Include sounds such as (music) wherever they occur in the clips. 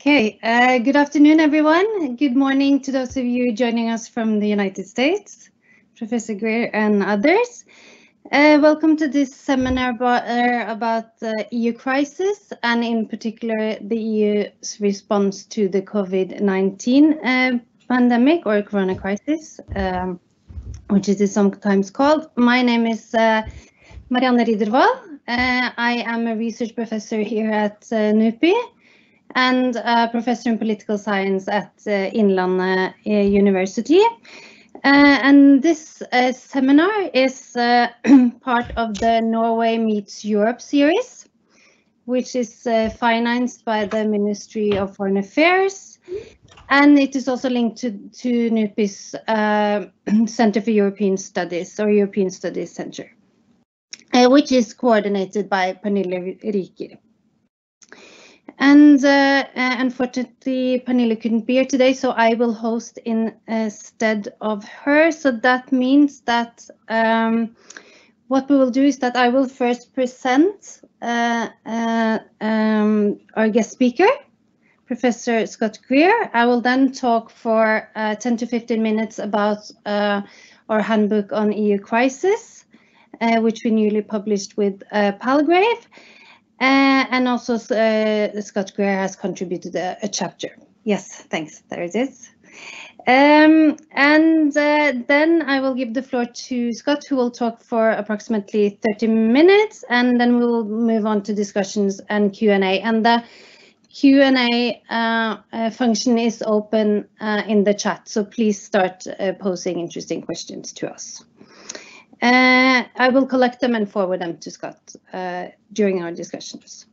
Okay, uh, good afternoon, everyone. Good morning to those of you joining us from the United States, Professor Greer and others. Uh, welcome to this seminar about, uh, about the EU crisis and in particular the EU's response to the COVID-19 uh, pandemic or corona crisis, um, which it is sometimes called. My name is uh, Marianne Riddervold. Uh, I am a research professor here at NUPI and a professor in political science at uh, Innlandet uh, University. Uh, and this uh, seminar is uh, (clears throat) part of the Norway Meets Europe series, which is uh, financed by the Ministry of Foreign Affairs. And it is also linked to, to NUPI's (clears throat) Center for European Studies or European Studies Center, which is coordinated by Pernille Rieker. And uh, uh, unfortunately, Pernille couldn't be here today, so I will host instead of her. So that means that um, what we will do is that I will first present uh, uh, um, our guest speaker, Professor Scott Greer. I will then talk for uh, 10 to 15 minutes about uh, our handbook on EU crisis, which we newly published with Palgrave. Uh, and also uh, Scott Greer has contributed a, a, chapter. Yes, thanks. There it is. Um, and uh, then I will give the floor to Scott, who will talk for approximately 30 minutes, and then we will move on to discussions and Q&A. And the Q&A uh, uh, function is open uh, in the chat, so please start posing interesting questions to us. Uh, I will collect them and forward them to Scott uh, during our discussions.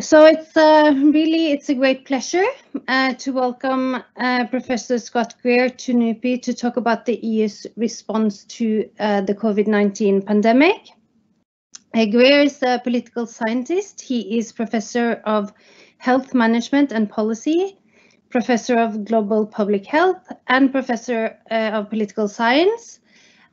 So it's uh, really it's a great pleasure uh, to welcome uh, Professor Scott Greer to NUPI to talk about the EU's response to uh, the COVID-19 pandemic. Greer is a political scientist. He is professor of health management and policy, professor of global public health, and professor of political science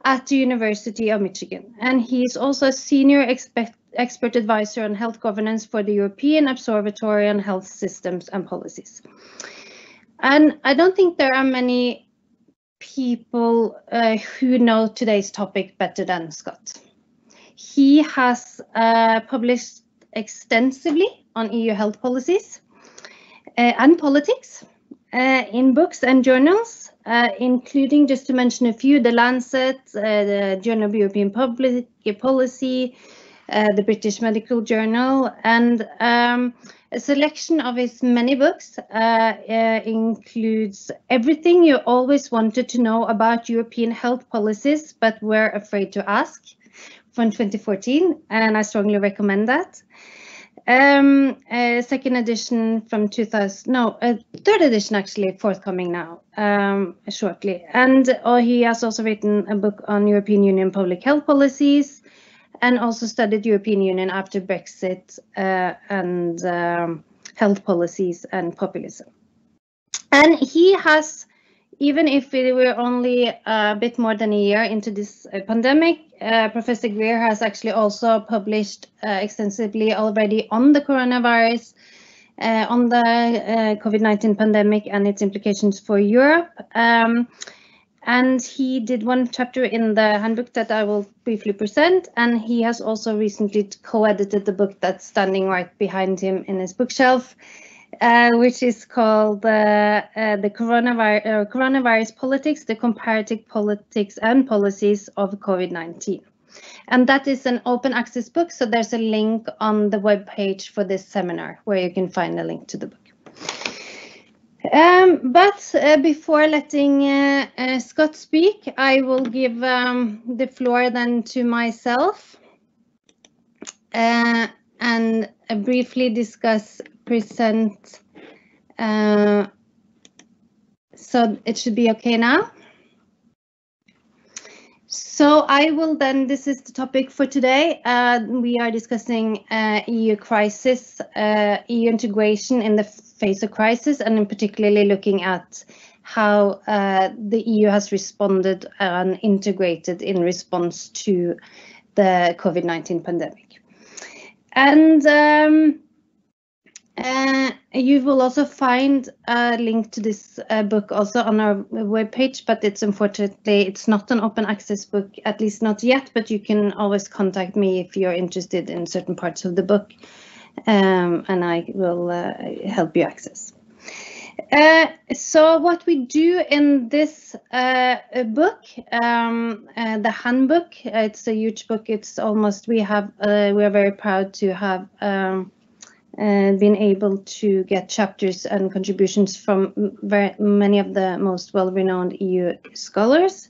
at the University of Michigan. And he's also a senior expert, expert advisor on health governance for the European Observatory on Health Systems and Policies. And I don't think there are many people uh, who know today's topic better than Scott. He has uh, published extensively on EU health policies uh, and politics uh, in books and journals uh, including, just to mention a few, The Lancet, uh, the Journal of European Public Policy, uh, the British Medical Journal, and um, a selection of his many books uh, uh, includes everything you always wanted to know about European health policies but were afraid to ask from 2014, and I strongly recommend that. Um, second edition from 2000, no, a third edition actually forthcoming now, um, shortly. And uh, he has also written a book on European Union public health policies and also studied European Union after Brexit uh, and um, health policies and populism. And he has even if we were only a bit more than a year into this uh, pandemic, uh, Professor Greer has actually also published uh, extensively already on the coronavirus, uh, on the uh, COVID-19 pandemic and its implications for Europe. Um, and he did one chapter in the handbook that I will briefly present. And he has also recently co-edited the book that's standing right behind him in his bookshelf, uh, which is called uh, uh, the coronavirus, uh, coronavirus politics, the comparative politics and policies of COVID-19. And that is an open access book, so there's a link on the web page for this seminar where you can find a link to the book. Um, but uh, before letting uh, Scott speak, I will give um, the floor then to myself and briefly discuss Uh, so it should be okay now. So I will then, this is the topic for today. Uh, we are discussing uh, EU crisis, uh, EU integration in the face of crisis, and in particularly looking at how uh, the EU has responded and integrated in response to the COVID-19 pandemic. And um, Uh, you will also find a link to this uh, book also on our webpage, but it's unfortunately it's not an open access book, at least not yet. But you can always contact me if you're interested in certain parts of the book, um, and I will uh, help you access. Uh, so what we do in this uh, book, um, uh, the handbook, it's a huge book. It's almost we have we are very proud to have um, uh, been able to get chapters and contributions from very many of the most well-renowned EU scholars.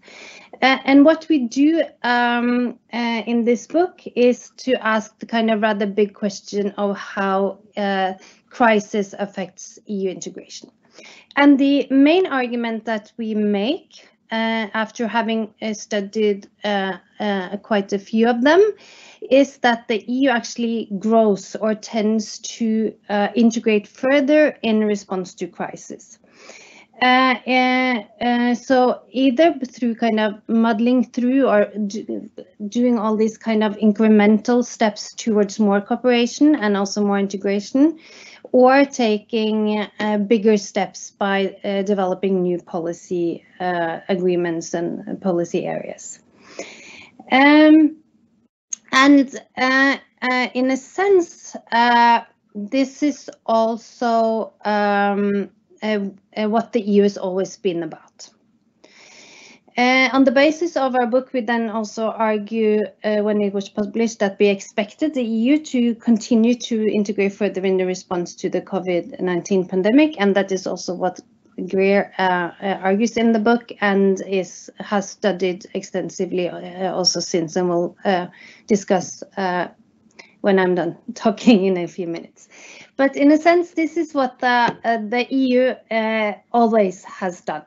and what we do um, in this book is to ask the kind of rather big question of how crisis affects EU integration. And the main argument that we make uh, after having uh, studied uh, uh, quite a few of them is that the EU actually grows or tends to uh, integrate further in response to crisis. Uh, uh, so either through kind of muddling through or do, doing all these kind of incremental steps towards more cooperation and also more integration, or taking uh, bigger steps by uh, developing new policy uh, agreements and policy areas. Um, and uh, uh, in a sense, uh, this is also um, what the EU has always been about. Uh, on the basis of our book, we then also argue uh, when it was published that we expected the EU to continue to integrate further in the response to the COVID-19 pandemic, and that is also what Greer uh, argues in the book and is has studied extensively also since, and we'll discuss when I'm done (laughs) talking in a few minutes. But in a sense, this is what the, the EU always has done.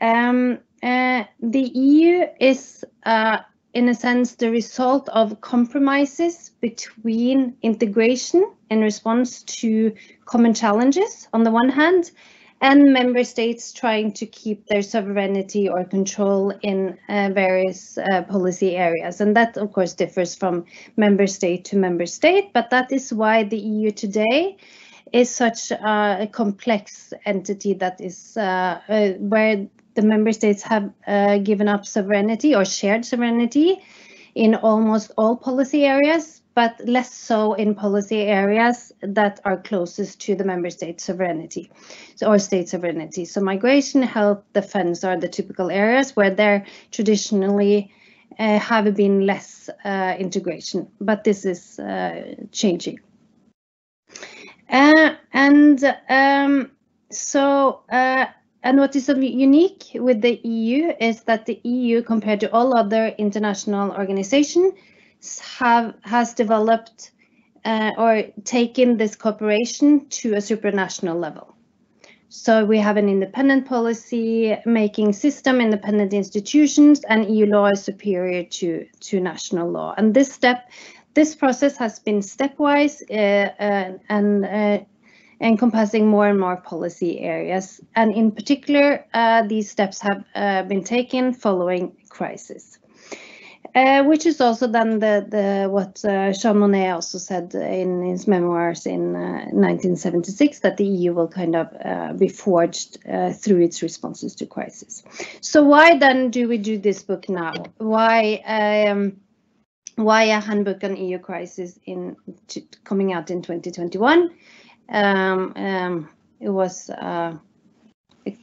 Um, the EU is, uh, in a sense, the result of compromises between integration in response to common challenges on the one hand, and member states trying to keep their sovereignty or control in uh, various uh, policy areas. And that, of course, differs from member state to member state, but that is why the EU today is such a complex entity that is uh, uh, where the member states have uh, given up sovereignty or shared sovereignty in almost all policy areas, but less so in policy areas that are closest to the member state sovereignty so, or state sovereignty. So migration, health, defense are the typical areas where there traditionally uh, have been less uh, integration, but this is uh, changing. Uh, and um, so uh, and what is unique with the EU is that the EU, compared to all other international organizations, have has developed uh, or taken this cooperation to a supranational level. So we have an independent policy making system, independent institutions, and EU law is superior to, to national law. And this step, this process has been stepwise uh, uh, and uh, encompassing more and more policy areas. And in particular, uh, these steps have uh, been taken following crisis. Uh, which is also then the, the what uh, Jean Monnet also said in his memoirs in 1976 uh, that the EU will kind of uh, be forged through its responses to crisis. So why then do we do this book now? Why um, why a handbook on EU crisis in coming out in 2021? Um, um, it was uh, it,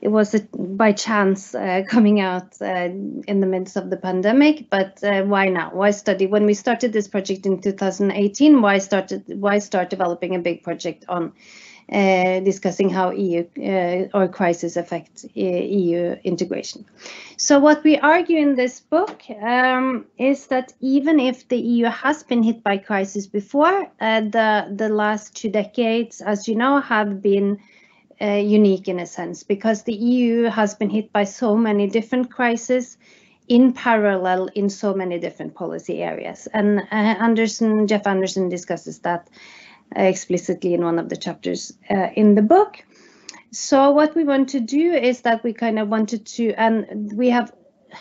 it, was a, by chance uh, (laughs) coming out uh, in the midst of the pandemic. But uh, why now? Why study? When we started this project in 2018, why started? Why start developing a big project on? Uh, discussing how EU uh, or crisis affect EU integration. So what we argue in this book um, is that even if the EU has been hit by crisis before, uh, the the last two decades, as you know, have been unique in a sense because the EU has been hit by so many different crises in parallel in so many different policy areas. And Anderson, Jeff Anderson discusses that explicitly in one of the chapters uh, in the book. So what we want to do is that we kind of wanted to, and we have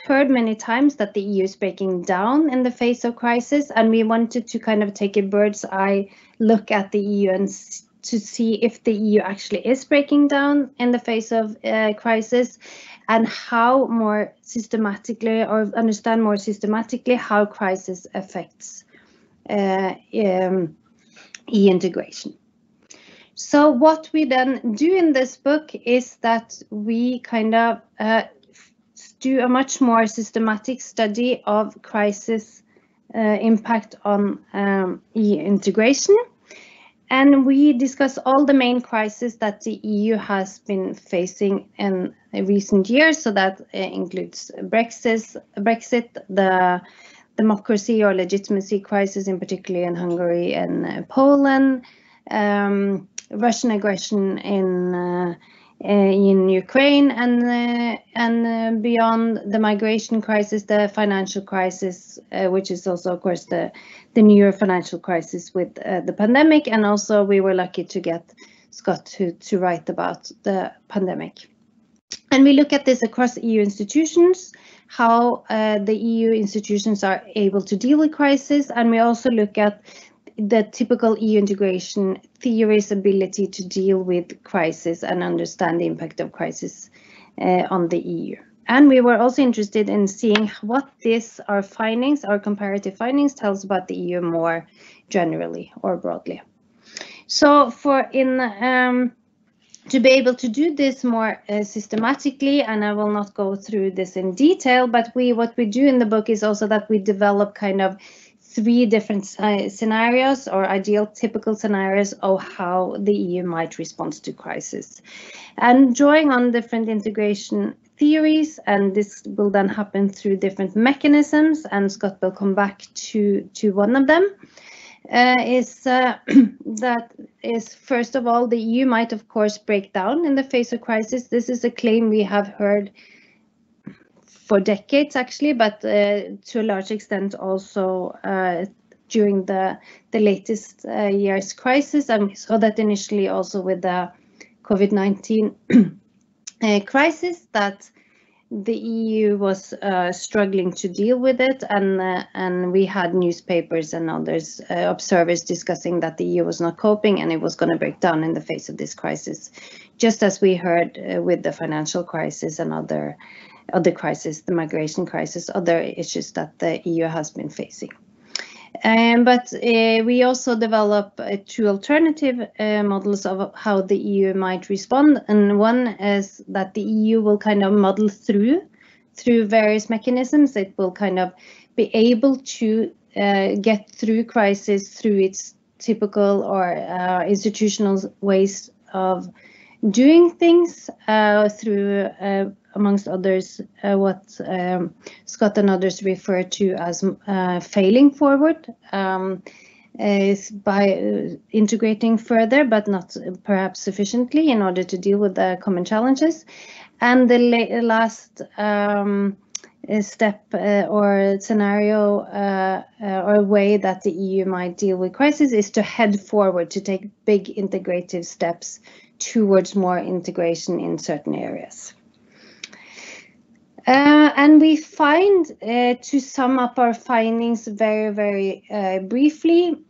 heard many times that the EU is breaking down in the face of crisis, and we wanted to kind of take a bird's eye look at the EU and to see if the EU actually is breaking down in the face of uh, crisis and how more systematically or understand more systematically how crisis affects uh, um, e-integration. So what we then do in this book is that we kind of uh, do a much more systematic study of crisis uh, impact on um, e-integration. And we discuss all the main crises that the EU has been facing in recent years. So that uh, includes Brexit, Brexit, the democracy or legitimacy crisis, in particular in Hungary and uh, Poland, um, Russian aggression in uh, uh, in Ukraine and uh, and uh, beyond the migration crisis, the financial crisis, which is also, of course, the the new financial crisis with the pandemic, and also we were lucky to get Scott to to write about the pandemic. And we look at this across EU institutions, how uh, the EU institutions are able to deal with crisis, and we also look at the typical EU integration theory's ability to deal with crisis and understand the impact of crisis uh, on the EU. And we were also interested in seeing what these our findings, our comparative findings, tells about the EU more generally or broadly. So for in um, to be able to do this more uh, systematically, and I will not go through this in detail, but we what we do in the book is also that we develop kind of three different uh, scenarios or ideal typical scenarios of how the EU might respond to crisis. And drawing on different integration theories, and this will then happen through different mechanisms, and Scott will come back to, to one of them, is uh, (clears throat) that is first of all, the EU might of course break down in the face of crisis. This is a claim we have heard for decades actually, but uh, to a large extent also uh, during the the latest uh, year's crisis. And we saw that initially also with the COVID-19 (clears throat) crisis that the EU was uh, struggling to deal with it, and uh, and we had newspapers and others uh, observers discussing that the EU was not coping and it was going to break down in the face of this crisis, just as we heard with the financial crisis and other other crises, the migration crisis, other issues that the EU has been facing. Um, but uh, we also develop uh, two alternative uh, models of how the EU might respond. And one is that the EU will kind of muddle through through various mechanisms. It will kind of be able to uh, get through crisis through its typical or uh, institutional ways of doing things uh, through amongst others, uh, what um, Scott and others refer to as uh, failing forward um, is by uh, integrating further, but not perhaps sufficiently in order to deal with the common challenges. And the last um, step uh, or scenario uh, uh, or way that the EU might deal with crisis is to head forward, to take big integrative steps towards more integration in certain areas. Uh, and we find, uh, to sum up our findings very, very uh, briefly,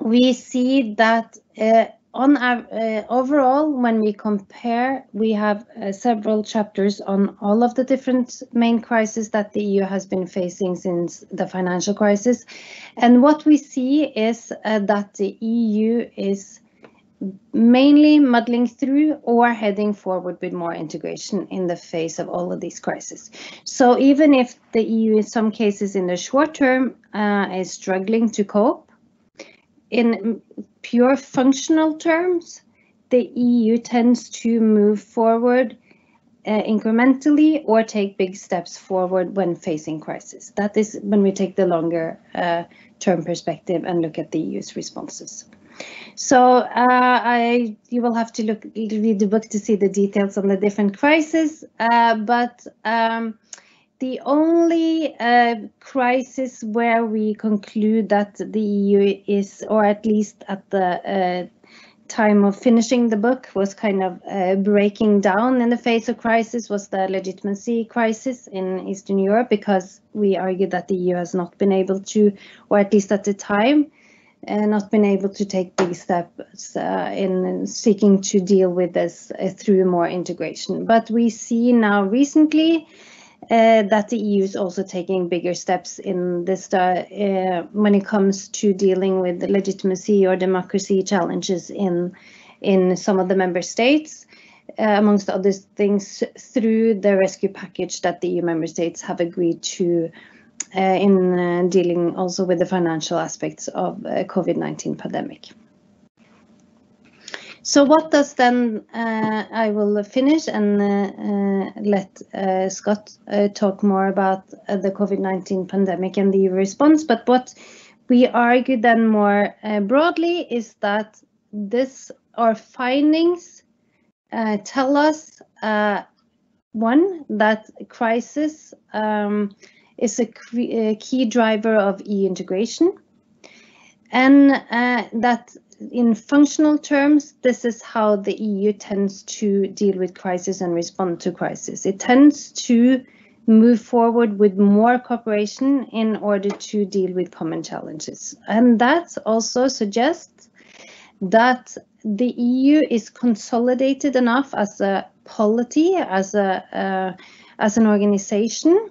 we see that uh, on our, uh, overall, when we compare, we have uh, several chapters on all of the different main crises that the EU has been facing since the financial crisis. And what we see is that the EU is mainly muddling through or heading forward with more integration in the face of all of these crises. So even if the EU in some cases in the short term uh, is struggling to cope, in pure functional terms, the EU tends to move forward uh, incrementally or take big steps forward when facing crisis. That is when we take the longer uh, term perspective and look at the EU's responses. So uh, I, you will have to look read the book to see the details on the different crises. Uh, but um, the only uh, crisis where we conclude that the EU is, or at least at the uh, time of finishing the book was kind of uh, breaking down in the face of crisis was the legitimacy crisis in Eastern Europe because we argued that the EU has not been able to, or at least at the time, not been able to take big steps uh, in seeking to deal with this uh, through more integration. But we see now recently uh, that the EU is also taking bigger steps in this uh, uh, when it comes to dealing with legitimacy or democracy challenges in in some of the member states, amongst other things, through the rescue package that the EU member states have agreed to in dealing also with the financial aspects of COVID-19 pandemic. So what does then, uh, I will finish and uh, uh let uh, Scott uh, talk more about the COVID-19 pandemic and the EU response. But what we argue then more broadly is that this, our findings tell us, one, that crisis um, is a, key driver of e-integration. and that in functional terms, this is how the EU tends to deal with crisis and respond to crisis. It tends to move forward with more cooperation in order to deal with common challenges. And that also suggests that the EU is consolidated enough as a polity, as a uh, as an organization,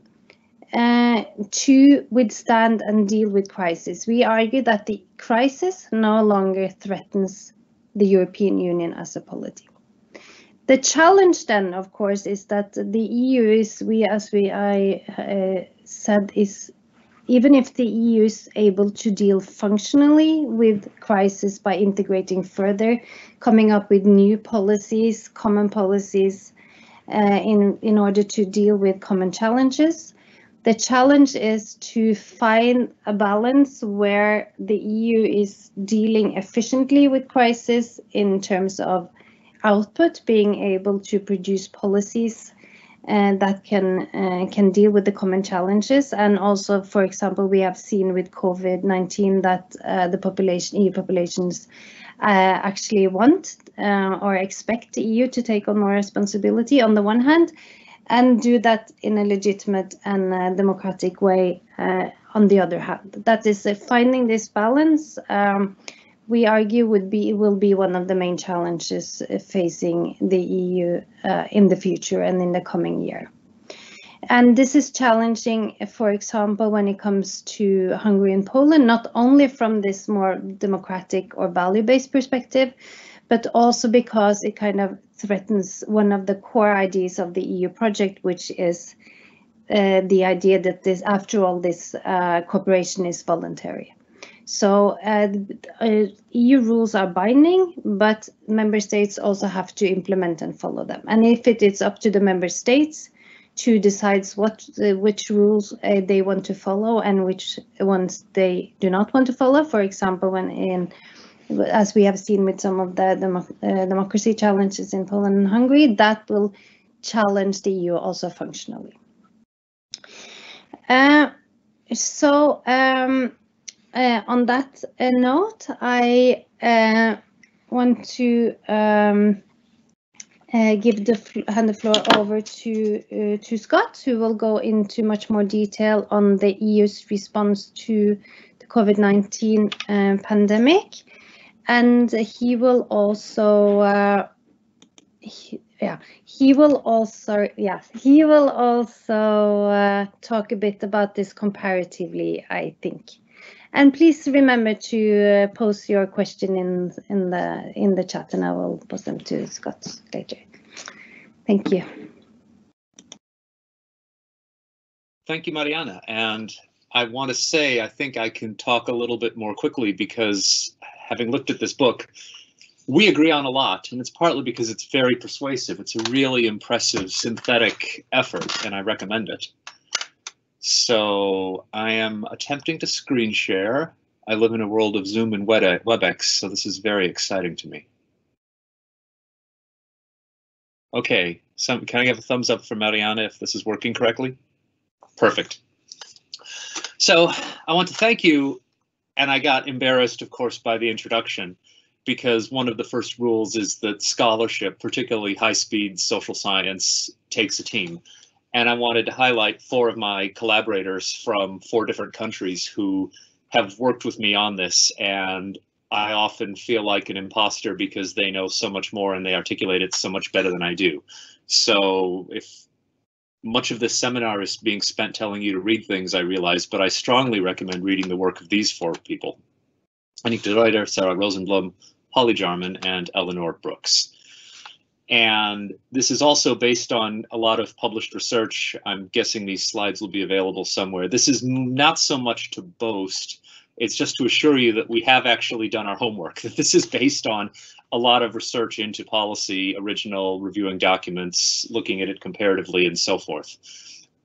uh, to withstand and deal with crisis. We argue that the crisis no longer threatens the European Union as a polity. The challenge then, of course, is that the EU is, we as we I uh, said, is even if the EU is able to deal functionally with crisis by integrating further, coming up with new policies, common policies, uh, in in order to deal with common challenges, the challenge is to find a balance where the EU is dealing efficiently with crisis in terms of output, being able to produce policies uh, that can uh, can deal with the common challenges. And also, for example, we have seen with COVID-19 that uh, the population, EU populations uh, actually want uh, or expect the EU to take on more responsibility on the one hand, and do that in a legitimate and uh, democratic way uh, on the other hand. That is uh, finding this balance, um, we argue would be will be one of the main challenges uh, facing the EU uh, in the future and in the coming year. And this is challenging, for example, when it comes to Hungary and Poland, not only from this more democratic or value-based perspective, but also because it kind of threatens one of the core ideas of the EU project, which is uh, the idea that this, after all, this uh, cooperation is voluntary. So uh, uh EU rules are binding, but member states also have to implement and follow them. And if it is up to the member states to decide what uh, which rules uh, they want to follow and which ones they do not want to follow, for example, when in as we have seen with some of the demo, uh, democracy challenges in Poland and Hungary, that will challenge the EU also functionally. Uh, so um, uh, on that uh, note, I uh, want to um, uh, give the hand the floor over to to Scott, who will go into much more detail on the EU's response to the COVID-19 pandemic and he will also uh, he, yeah he will also yes he will also uh, talk a bit about this comparatively i think. And please remember to uh, post your question in in the in the chat and i will post them to scott later. Thank you. Thank you mariana. And i want to say i think i can talk a little bit more quickly because having looked at this book, we agree on a lot, and it's partly because it's very persuasive. It's a really impressive synthetic effort, and I recommend it. So I am attempting to screen share. I live in a world of Zoom and WebEx, so this is very exciting to me. Okay, some, can I have a thumbs up from Mariana if this is working correctly? Perfect. So I want to thank you and I got embarrassed, of course, by the introduction. because one of the first rules is that scholarship, particularly high speed social science, takes a team. And I wanted to highlight four of my collaborators from four different countries who have worked with me on this. And I often feel like an imposter because they know so much more and they articulate it so much better than I do. So if much of this seminar is being spent telling you to read things, I realize, but I strongly recommend reading the work of these four people. Anniek de Ruijter, Sarah Rosenbaum, Holly Jarman, and Eleanor Brooks. And this is also based on a lot of published research. I'm guessing these slides will be available somewhere. This is not so much to boast, it's just to assure you that we have actually done our homework, (laughs) that this is based on a lot of research into policy, original reviewing documents, looking at it comparatively, and so forth.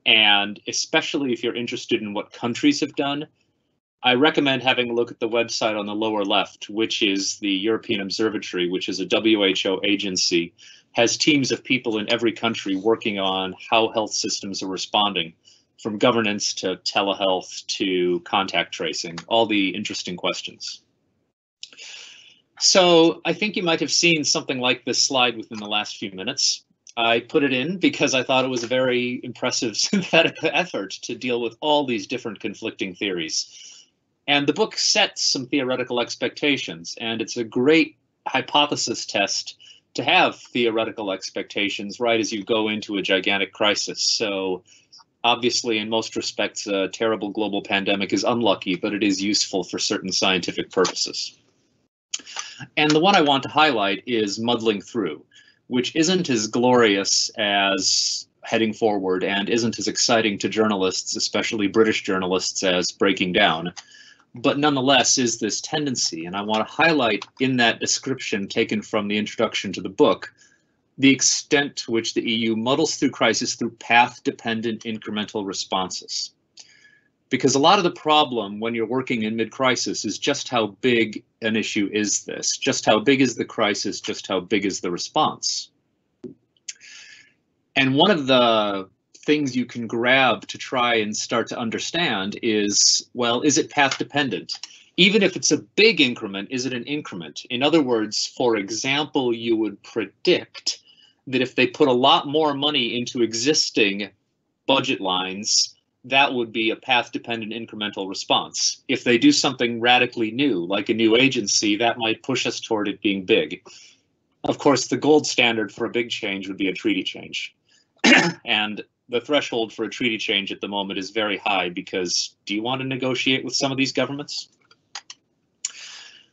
And especially if you're interested in what countries have done, I recommend having a look at the website on the lower left, which is the European Observatory, which is a WHO agency, has teams of people in every country working on how health systems are responding, from governance to telehealth to contact tracing, all the interesting questions. So I think you might have seen something like this slide within the last few minutes. I put it in because I thought it was a very impressive (laughs) synthetic effort to deal with all these different conflicting theories. And the book sets some theoretical expectations, and it's a great hypothesis test to have theoretical expectations right as you go into a gigantic crisis. So obviously, in most respects, a terrible global pandemic is unlucky, but it is useful for certain scientific purposes. And the one I want to highlight is muddling through, which isn't as glorious as heading forward and isn't as exciting to journalists, especially British journalists, as breaking down but nonetheless is this tendency. And I want to highlight in that description taken from the introduction to the book the extent to which the EU muddles through crisis through path dependent incremental responses. Because a lot of the problem when you're working in mid crisis is just how big an issue is this? Just how big is the crisis? Just how big is the response? And one of the things you can grab to try and start to understand is, well, is it path dependent? Even if it's a big increment, is it an increment? In other words, for example, you would predict that if they put a lot more money into existing budget lines, that would be a path dependent incremental response. If they do something radically new, like a new agency, that might push us toward it being big. Of course, the gold standard for a big change would be a treaty change. (clears throat) and the threshold for a treaty change at the moment is very high because do you want to negotiate with some of these governments?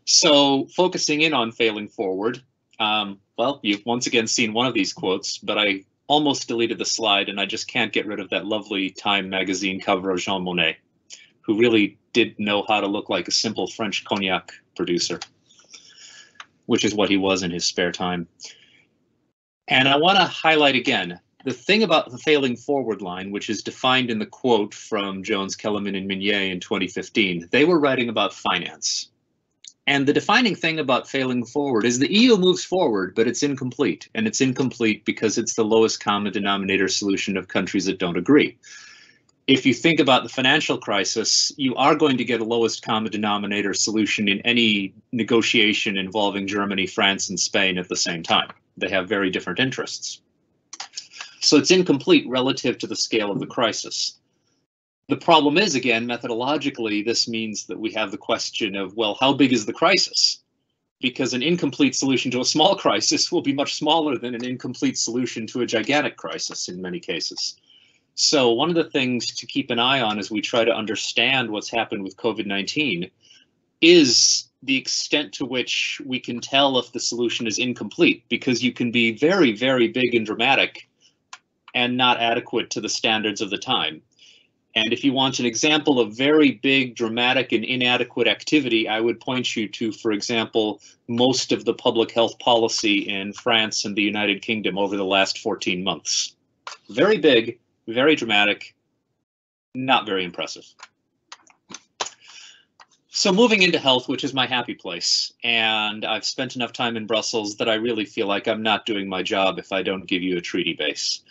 So focusing in on failing forward, um, well, you've once again seen one of these quotes, but I almost deleted the slide and I just can't get rid of that lovely Time magazine cover of Jean Monnet, who really did know how to look like a simple French cognac producer, which is what he was in his spare time. And I want to highlight again the thing about the failing forward line, which is defined in the quote from Jones, Kelemen, and Meunier in 2015, they were writing about finance. And the defining thing about failing forward is the EU moves forward, but it's incomplete. And it's incomplete because it's the lowest common denominator solution of countries that don't agree. If you think about the financial crisis, you are going to get a lowest common denominator solution in any negotiation involving Germany, France, and Spain at the same time. They have very different interests. So it's incomplete relative to the scale of the crisis. The problem is, again, methodologically, this means that we have the question of, well, how big is the crisis? Because an incomplete solution to a small crisis will be much smaller than an incomplete solution to a gigantic crisis in many cases. So one of the things to keep an eye on as we try to understand what's happened with COVID-19 is the extent to which we can tell if the solution is incomplete, because you can be very, very big and dramatic and not adequate to the standards of the time. And if you want an example of very big, dramatic, and inadequate activity, I would point you to, for example, most of the public health policy in France and the United Kingdom over the last 14 months. Very big, very dramatic, not very impressive. So moving into health, which is my happy place, and I've spent enough time in Brussels that I really feel like I'm not doing my job if I don't give you a treaty base.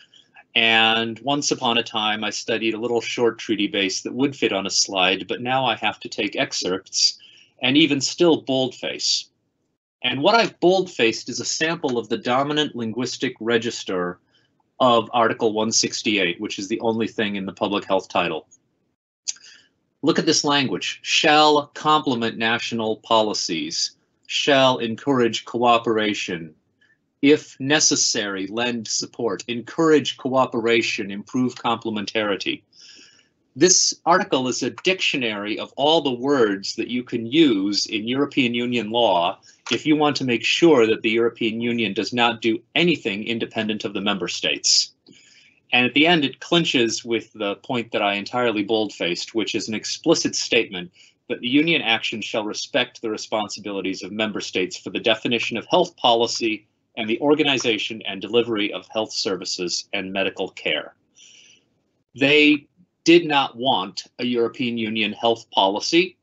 And once upon a time, I studied a little short treaty base that would fit on a slide, but now I have to take excerpts and even still boldface. And what I've bold-faced is a sample of the dominant linguistic register of Article 168, which is the only thing in the public health title. Look at this language, shall complement national policies, shall encourage cooperation, if necessary, lend support, encourage cooperation, improve complementarity. This article is a dictionary of all the words that you can use in European Union law if you want to make sure that the European Union does not do anything independent of the member states. And at the end, it clinches with the point that I entirely bold-faced, which is an explicit statement that the Union action shall respect the responsibilities of member states for the definition of health policy and the organization and delivery of health services and medical care. They did not want a European Union health policy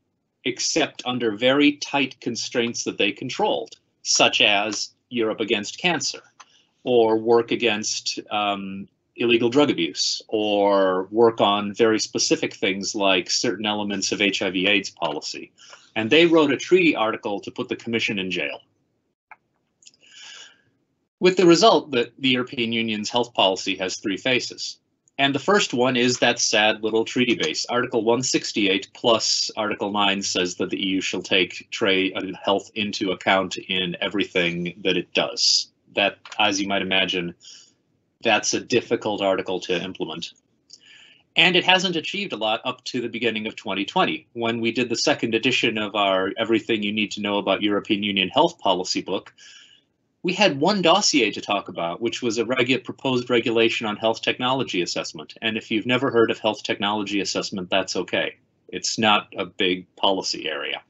except under very tight constraints that they controlled, such as Europe against cancer, or work against um, illegal drug abuse, or work on very specific things like certain elements of HIV AIDS policy. And they wrote a treaty article to put the Commission in jail. With the result that the European Union's health policy has three faces. And the first one is that sad little treaty base. Article 168 plus Article 9 says that the EU shall take trade and uh, health into account in everything that it does. That, as you might imagine, that's a difficult article to implement. And it hasn't achieved a lot up to the beginning of 2020, when we did the second edition of our Everything You Need to Know About European Union Health Policy book, we had one dossier to talk about, which was a regu proposed regulation on health technology assessment. And if you've never heard of health technology assessment, that's okay. It's not a big policy area.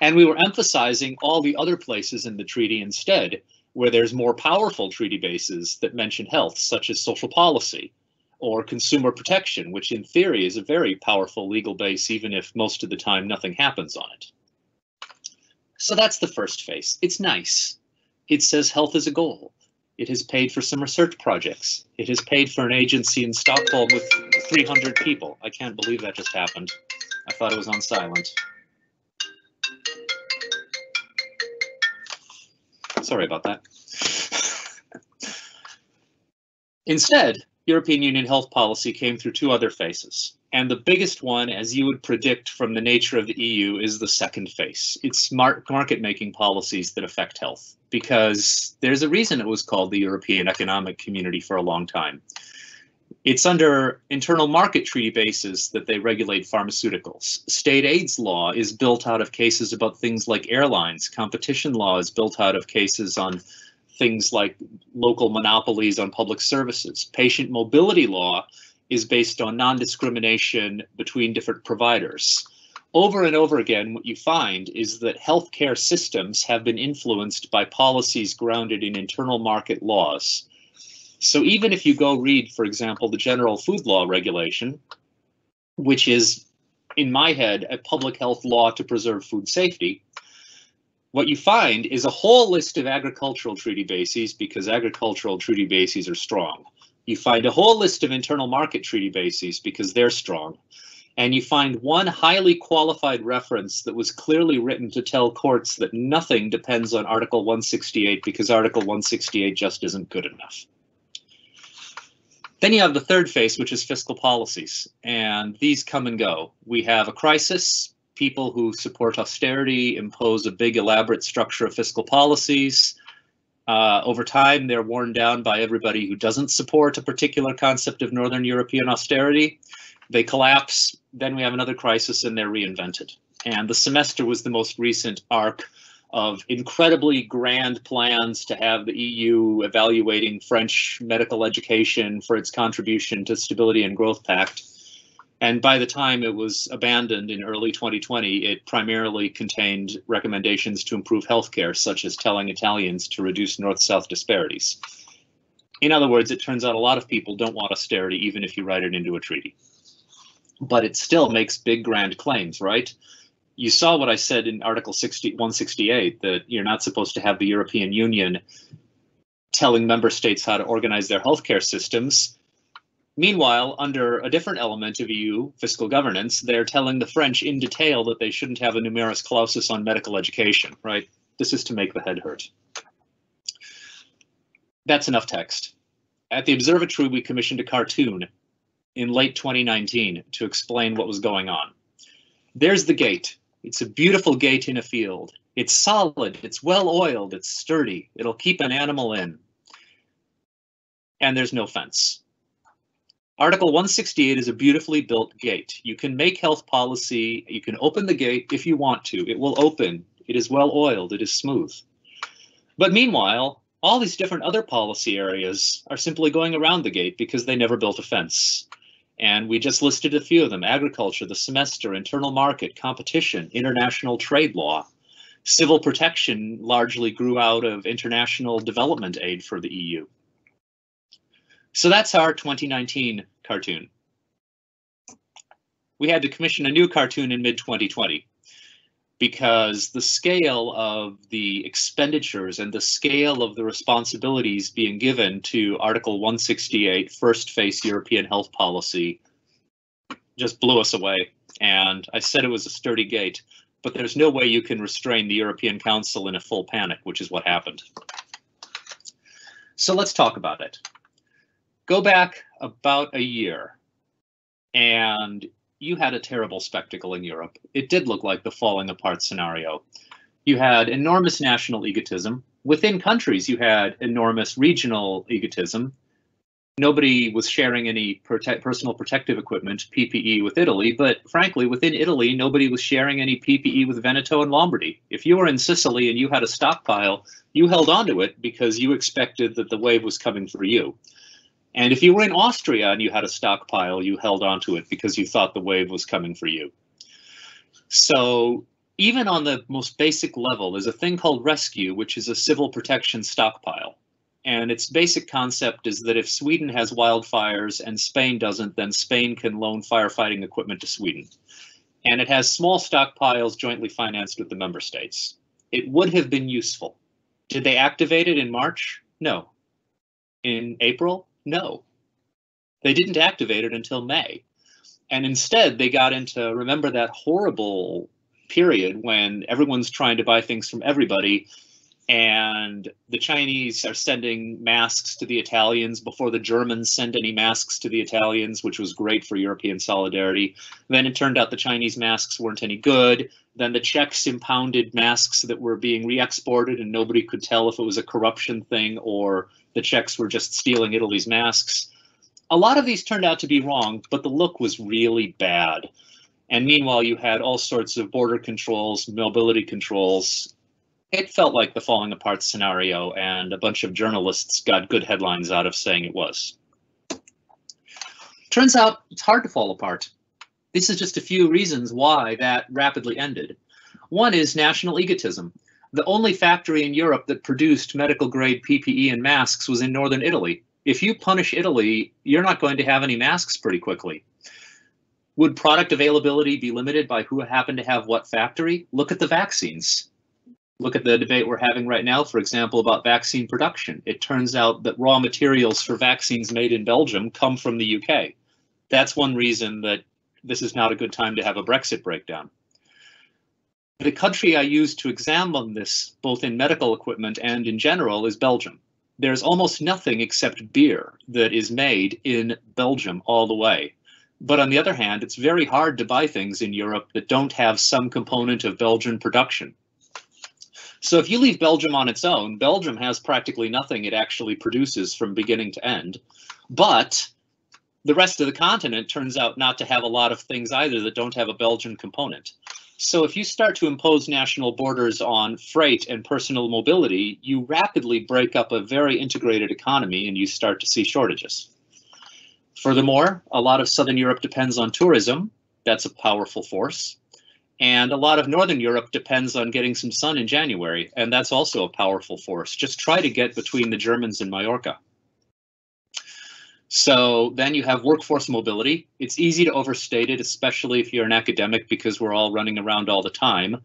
And we were emphasizing all the other places in the treaty instead, where there's more powerful treaty bases that mention health, such as social policy or consumer protection, which in theory is a very powerful legal base, even if most of the time nothing happens on it. So that's the first face. It's nice. It says health is a goal. It has paid for some research projects. It has paid for an agency in Stockholm with 300 people. I can't believe that just happened. I thought it was on silent. Sorry about that. (laughs) Instead, European Union health policy came through two other phases. And the biggest one, as you would predict from the nature of the EU, is the second phase. It's market making policies that affect health, because there's a reason it was called the European Economic Community for a long time. It's under internal market treaty basis that they regulate pharmaceuticals. State aids law is built out of cases about things like airlines. Competition law is built out of cases on things like local monopolies on public services. Patient mobility law is based on non-discrimination between different providers. Over and over again, what you find is that healthcare systems have been influenced by policies grounded in internal market laws. So even if you go read, for example, the General Food Law Regulation, which is, in my head, a public health law to preserve food safety, what you find is a whole list of agricultural treaty bases because agricultural treaty bases are strong. You find a whole list of internal market treaty bases because they're strong. And you find one highly qualified reference that was clearly written to tell courts that nothing depends on Article 168 because Article 168 just isn't good enough. Then you have the third phase, which is fiscal policies, and these come and go. We have a crisis, people who support austerity impose a big elaborate structure of fiscal policies. Uh, over time, they're worn down by everybody who doesn't support a particular concept of Northern European austerity. They collapse, then we have another crisis and they're reinvented. And the semester was the most recent arc of incredibly grand plans to have the EU evaluating French medical education for its contribution to Stability and Growth Pact and by the time it was abandoned in early 2020, it primarily contained recommendations to improve healthcare, such as telling Italians to reduce north-south disparities. In other words, it turns out a lot of people don't want austerity, even if you write it into a treaty. But it still makes big, grand claims, right? You saw what I said in Article 60, 168, that you're not supposed to have the European Union telling member states how to organize their healthcare systems Meanwhile, under a different element of EU fiscal governance, they're telling the French in detail that they shouldn't have a numerus clausus on medical education, right? This is to make the head hurt. That's enough text. At the observatory, we commissioned a cartoon in late 2019 to explain what was going on. There's the gate. It's a beautiful gate in a field. It's solid, it's well oiled, it's sturdy. It'll keep an animal in. And there's no fence. Article 168 is a beautifully built gate. You can make health policy, you can open the gate if you want to. It will open. It is well oiled, it is smooth. But meanwhile, all these different other policy areas are simply going around the gate because they never built a fence. And we just listed a few of them, agriculture, the semester, internal market, competition, international trade law. Civil protection largely grew out of international development aid for the EU. So that's our 2019 cartoon. We had to commission a new cartoon in mid 2020 because the scale of the expenditures and the scale of the responsibilities being given to Article 168 First Face European Health Policy just blew us away. And I said it was a sturdy gate, but there's no way you can restrain the European Council in a full panic, which is what happened. So let's talk about it. Go back about a year, and you had a terrible spectacle in Europe. It did look like the falling apart scenario. You had enormous national egotism. Within countries, you had enormous regional egotism. Nobody was sharing any prote personal protective equipment, PPE, with Italy, but frankly, within Italy, nobody was sharing any PPE with Veneto and Lombardy. If you were in Sicily and you had a stockpile, you held onto it because you expected that the wave was coming for you. And if you were in Austria and you had a stockpile, you held onto it because you thought the wave was coming for you. So even on the most basic level, there's a thing called rescEU, which is a civil protection stockpile. And its basic concept is that if Sweden has wildfires and Spain doesn't, then Spain can loan firefighting equipment to Sweden. And it has small stockpiles jointly financed with the member states. It would have been useful. Did they activate it in March? No. In April? No. They didn't activate it until May. And instead, they got into remember that horrible period when everyone's trying to buy things from everybody and the Chinese are sending masks to the Italians before the Germans send any masks to the Italians, which was great for European solidarity. Then it turned out the Chinese masks weren't any good. Then the Czechs impounded masks that were being re-exported and nobody could tell if it was a corruption thing or the Czechs were just stealing Italy's masks. A lot of these turned out to be wrong, but the look was really bad. And meanwhile, you had all sorts of border controls, mobility controls, it felt like the falling apart scenario, and a bunch of journalists got good headlines out of saying it was. Turns out it's hard to fall apart. This is just a few reasons why that rapidly ended. One is national egotism. The only factory in Europe that produced medical grade PPE and masks was in northern Italy. If you punish Italy, you're not going to have any masks pretty quickly. Would product availability be limited by who happened to have what factory? Look at the vaccines look at the debate we're having right now, for example, about vaccine production. It turns out that raw materials for vaccines made in Belgium come from the UK. That's one reason that this is not a good time to have a Brexit breakdown. The country I use to examine this, both in medical equipment and in general, is Belgium. There's almost nothing except beer that is made in Belgium all the way. But on the other hand, it's very hard to buy things in Europe that don't have some component of Belgian production. So if you leave Belgium on its own, Belgium has practically nothing it actually produces from beginning to end. But the rest of the continent turns out not to have a lot of things either that don't have a Belgian component. So if you start to impose national borders on freight and personal mobility, you rapidly break up a very integrated economy and you start to see shortages. Furthermore, a lot of Southern Europe depends on tourism. That's a powerful force. And a lot of Northern Europe depends on getting some sun in January, and that's also a powerful force. Just try to get between the Germans and Mallorca. So then you have workforce mobility. It's easy to overstate it, especially if you're an academic, because we're all running around all the time.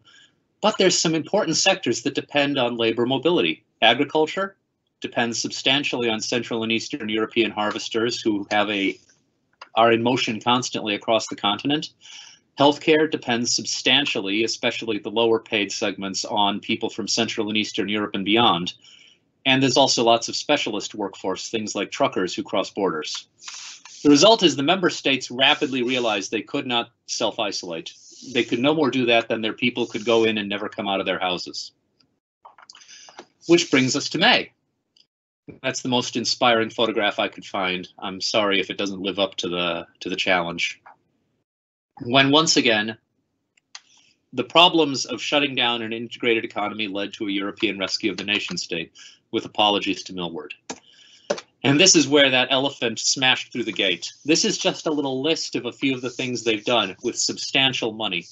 But there's some important sectors that depend on labor mobility. Agriculture depends substantially on Central and Eastern European harvesters who have a are in motion constantly across the continent. Healthcare depends substantially, especially the lower paid segments, on people from Central and Eastern Europe and beyond. And there's also lots of specialist workforce, things like truckers who cross borders. The result is the member states rapidly realized they could not self isolate. They could no more do that than their people could go in and never come out of their houses. Which brings us to May. That's the most inspiring photograph I could find. I'm sorry if it doesn't live up to the to the challenge. When once again, the problems of shutting down an integrated economy led to a European rescue of the nation state, with apologies to Milward. And this is where that elephant smashed through the gate. This is just a little list of a few of the things they've done with substantial money.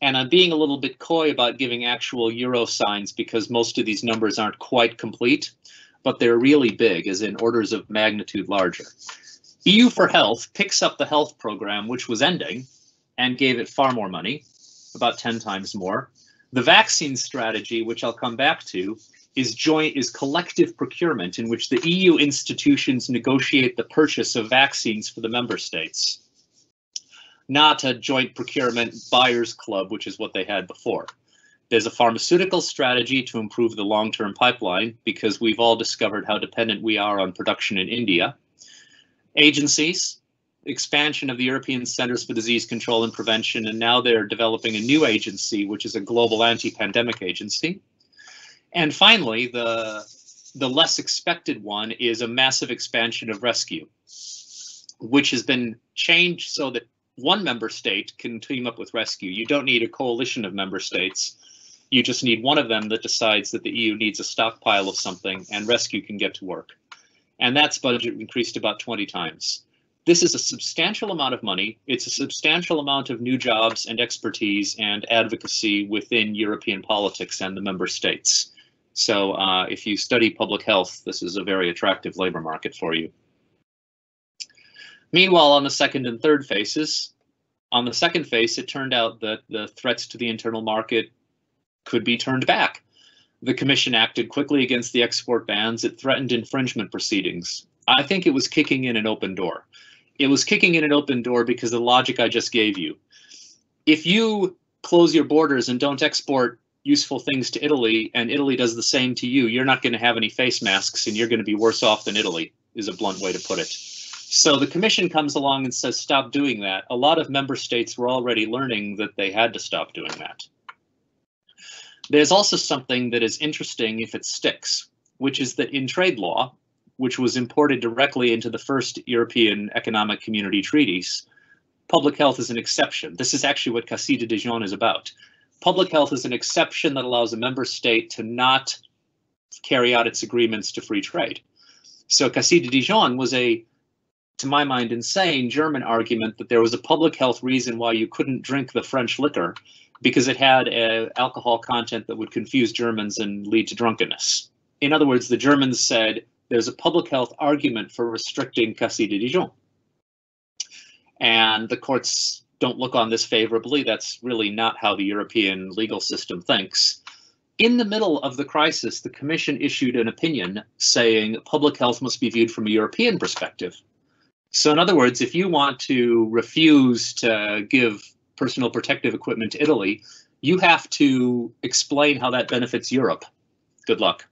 And I'm being a little bit coy about giving actual euro signs because most of these numbers aren't quite complete, but they're really big, as in orders of magnitude larger. EU4Health picks up the health program, which was ending, and gave it far more money, about 10 times more. The vaccine strategy, which I'll come back to, is joint is collective procurement in which the EU institutions negotiate the purchase of vaccines for the member states. Not a joint procurement buyers club, which is what they had before. There's a pharmaceutical strategy to improve the long-term pipeline because we've all discovered how dependent we are on production in India. Agencies, expansion of the European Centers for Disease Control and Prevention, and now they're developing a new agency, which is a global anti-pandemic agency. And finally, the, the less expected one is a massive expansion of rescEU, which has been changed so that one member state can team up with rescEU. You don't need a coalition of member states. You just need one of them that decides that the EU needs a stockpile of something and rescEU can get to work. And that's budget increased about 20 times. This is a substantial amount of money. It's a substantial amount of new jobs and expertise and advocacy within European politics and the member states. So uh, if you study public health, this is a very attractive labor market for you. Meanwhile, on the second and third faces, on the second face, it turned out that the threats to the internal market could be turned back. The Commission acted quickly against the export bans. It threatened infringement proceedings. I think it was kicking in an open door it was kicking in an open door because the logic I just gave you. If you close your borders and don't export useful things to Italy and Italy does the same to you, you're not going to have any face masks and you're going to be worse off than Italy, is a blunt way to put it. So the commission comes along and says, stop doing that. A lot of member states were already learning that they had to stop doing that. There's also something that is interesting if it sticks, which is that in trade law, which was imported directly into the first European Economic Community treaties, public health is an exception. This is actually what Cassis de Dijon is about. Public health is an exception that allows a member state to not carry out its agreements to free trade. So Cassis de Dijon was a, to my mind, insane German argument that there was a public health reason why you couldn't drink the French liquor because it had a alcohol content that would confuse Germans and lead to drunkenness. In other words, the Germans said there's a public health argument for restricting Cassis de Dijon. And the courts don't look on this favorably. That's really not how the European legal system thinks. In the middle of the crisis, the Commission issued an opinion saying public health must be viewed from a European perspective. So, in other words, if you want to refuse to give personal protective equipment to Italy, you have to explain how that benefits Europe. Good luck.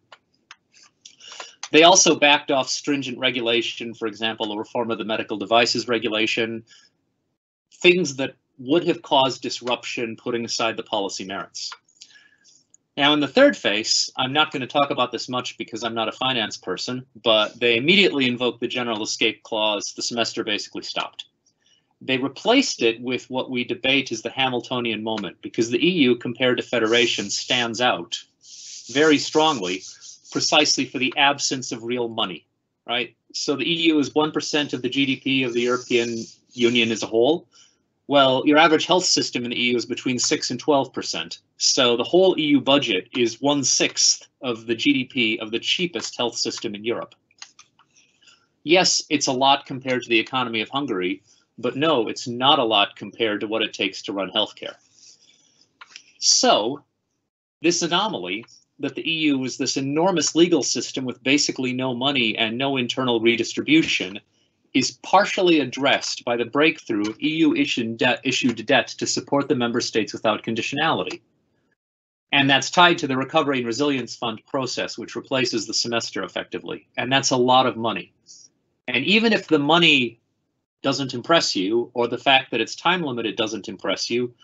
They also backed off stringent regulation, for example, a reform of the medical devices regulation, things that would have caused disruption, putting aside the policy merits. Now, in the third phase, I'm not going to talk about this much because I'm not a finance person, but they immediately invoked the general escape clause. The semester basically stopped. They replaced it with what we debate is the Hamiltonian moment because the EU compared to federation stands out very strongly precisely for the absence of real money, right? So the EU is 1% of the GDP of the European Union as a whole. Well, your average health system in the EU is between 6 and 12%. So the whole EU budget is one sixth of the GDP of the cheapest health system in Europe. Yes, it's a lot compared to the economy of Hungary, but no, it's not a lot compared to what it takes to run healthcare. So this anomaly that the EU was this enormous legal system with basically no money and no internal redistribution is partially addressed by the breakthrough of EU issued debt, issued debt to support the member states without conditionality. And that's tied to the Recovery and Resilience Fund process, which replaces the semester effectively. And that's a lot of money. And even if the money doesn't impress you, or the fact that it's time limited doesn't impress you,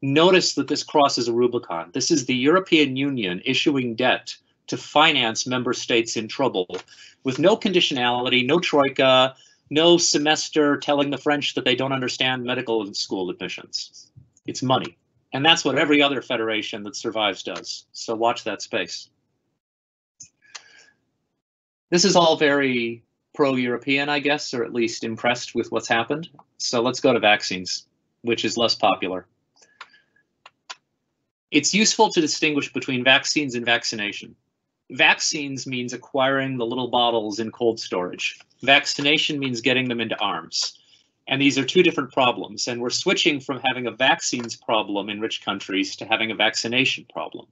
notice that this crosses a Rubicon. This is the European Union issuing debt to finance member states in trouble with no conditionality, no troika, no semester telling the French that they don't understand medical school admissions. It's money. And that's what every other federation that survives does. So watch that space. This is all very pro-European, I guess, or at least impressed with what's happened. So let's go to vaccines, which is less popular. It's useful to distinguish between vaccines and vaccination. Vaccines means acquiring the little bottles in cold storage. Vaccination means getting them into arms. And these are two different problems. And we're switching from having a vaccines problem in rich countries to having a vaccination problem.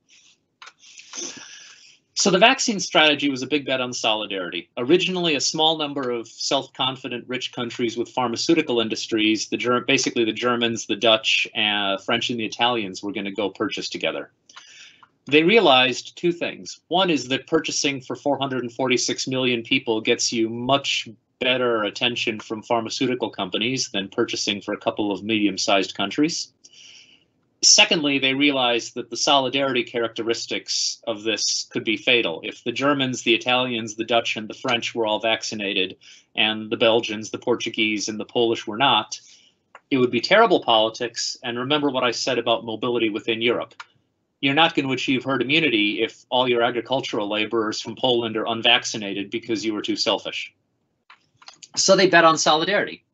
So the vaccine strategy was a big bet on solidarity. Originally, a small number of self-confident rich countries with pharmaceutical industries, the basically the Germans, the Dutch, uh, French, and the Italians were going to go purchase together. They realized two things. One is that purchasing for 446 million people gets you much better attention from pharmaceutical companies than purchasing for a couple of medium-sized countries. Secondly, they realized that the solidarity characteristics of this could be fatal. If the Germans, the Italians, the Dutch, and the French were all vaccinated, and the Belgians, the Portuguese, and the Polish were not, it would be terrible politics. And remember what I said about mobility within Europe. You're not going to achieve herd immunity if all your agricultural laborers from Poland are unvaccinated because you were too selfish. So they bet on solidarity.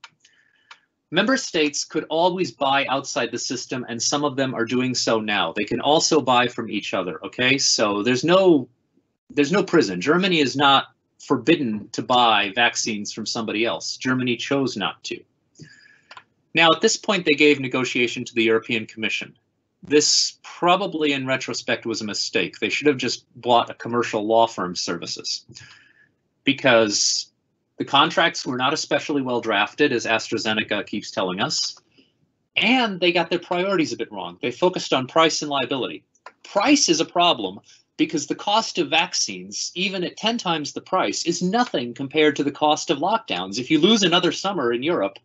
Member states could always buy outside the system, and some of them are doing so now. They can also buy from each other. Okay, so there's no there's no prison. Germany is not forbidden to buy vaccines from somebody else. Germany chose not to. Now, at this point, they gave negotiation to the European Commission. This probably, in retrospect, was a mistake. They should have just bought a commercial law firm services because the contracts were not especially well drafted, as AstraZeneca keeps telling us. And they got their priorities a bit wrong. They focused on price and liability. Price is a problem because the cost of vaccines, even at 10 times the price, is nothing compared to the cost of lockdowns. If you lose another summer in Europe,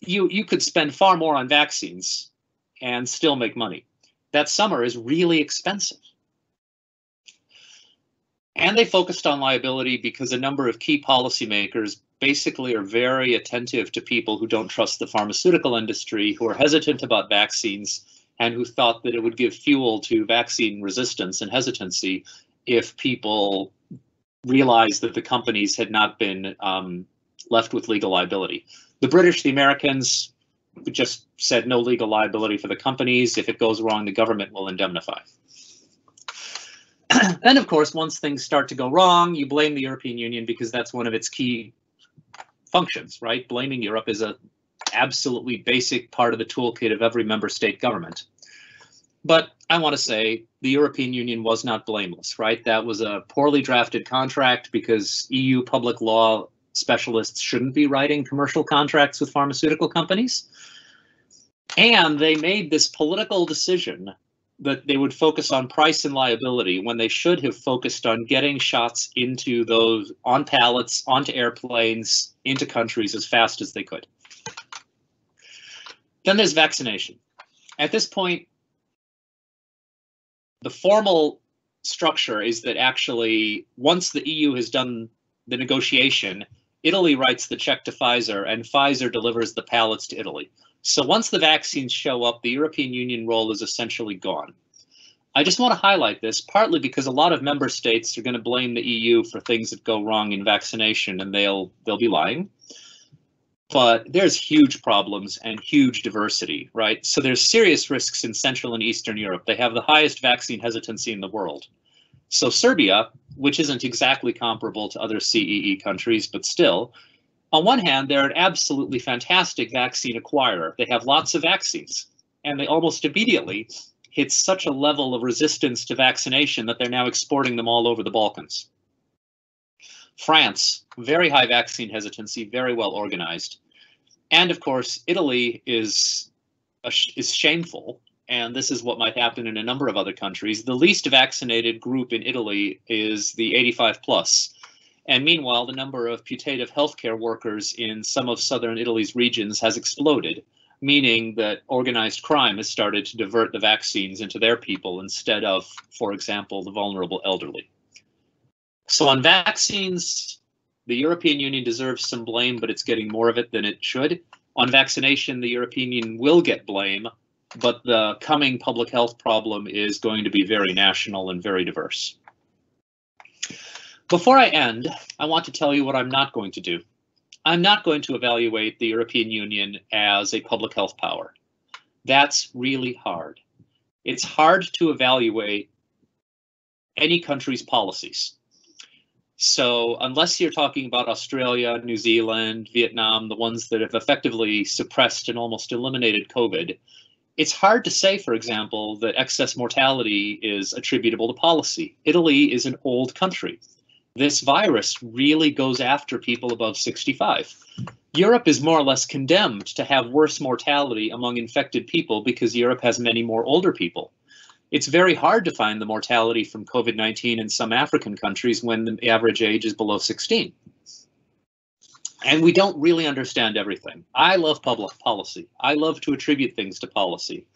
you, you could spend far more on vaccines and still make money. That summer is really expensive. And they focused on liability because a number of key policymakers basically are very attentive to people who don't trust the pharmaceutical industry, who are hesitant about vaccines, and who thought that it would give fuel to vaccine resistance and hesitancy if people realized that the companies had not been um, left with legal liability. The British, the Americans just said no legal liability for the companies. If it goes wrong, the government will indemnify. (clears throat) then, of course, once things start to go wrong, you blame the European Union because that's one of its key functions, right? Blaming Europe is a absolutely basic part of the toolkit of every member state government. But I want to say the European Union was not blameless, right? That was a poorly drafted contract because EU public law specialists shouldn't be writing commercial contracts with pharmaceutical companies. And they made this political decision that they would focus on price and liability when they should have focused on getting shots into those on pallets, onto airplanes, into countries as fast as they could. Then there's vaccination. At this point, the formal structure is that actually, once the EU has done the negotiation, Italy writes the check to Pfizer and Pfizer delivers the pallets to Italy. So once the vaccines show up, the European Union role is essentially gone. I just want to highlight this partly because a lot of member states are going to blame the EU for things that go wrong in vaccination and they'll they'll be lying. But there's huge problems and huge diversity, right? So there's serious risks in Central and Eastern Europe. They have the highest vaccine hesitancy in the world. So Serbia, which isn't exactly comparable to other CEE countries, but still, on one hand, they're an absolutely fantastic vaccine acquirer. They have lots of vaccines, and they almost immediately hit such a level of resistance to vaccination that they're now exporting them all over the Balkans. France, very high vaccine hesitancy, very well organized. And of course, Italy is, is shameful and this is what might happen in a number of other countries. The least vaccinated group in Italy is the 85 plus. And meanwhile, the number of putative healthcare workers in some of southern Italy's regions has exploded, meaning that organized crime has started to divert the vaccines into their people instead of, for example, the vulnerable elderly. So on vaccines, the European Union deserves some blame, but it's getting more of it than it should. On vaccination, the European Union will get blame, but the coming public health problem is going to be very national and very diverse. Before I end, I want to tell you what I'm not going to do. I'm not going to evaluate the European Union as a public health power. That's really hard. It's hard to evaluate any country's policies. So unless you're talking about Australia, New Zealand, Vietnam, the ones that have effectively suppressed and almost eliminated COVID, it's hard to say, for example, that excess mortality is attributable to policy. Italy is an old country. This virus really goes after people above 65. Europe is more or less condemned to have worse mortality among infected people because Europe has many more older people. It's very hard to find the mortality from COVID 19 in some African countries when the average age is below 16 and we don't really understand everything. I love public policy. I love to attribute things to policy.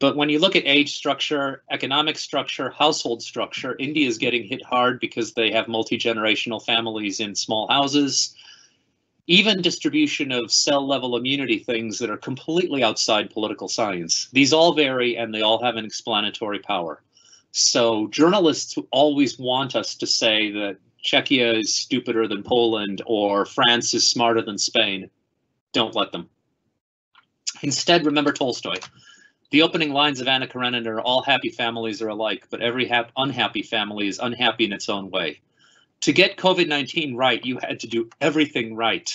But when you look at age structure, economic structure, household structure, India is getting hit hard because they have multi-generational families in small houses. Even distribution of cell level immunity things that are completely outside political science. These all vary and they all have an explanatory power. So journalists always want us to say that Czechia is stupider than Poland or France is smarter than Spain. Don't let them. Instead, remember Tolstoy. The opening lines of Anna Karenina are all happy families are alike, but every unhappy family is unhappy in its own way. To get COVID-19 right, you had to do everything right.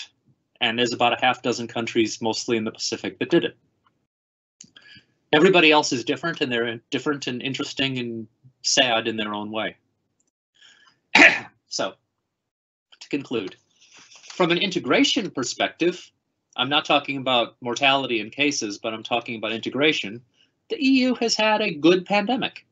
And there's about a half dozen countries, mostly in the Pacific, that did it. Everybody else is different, and they're different and interesting and sad in their own way. (clears throat) So, to conclude, from an integration perspective, I'm not talking about mortality in cases, but I'm talking about integration. The EU has had a good pandemic.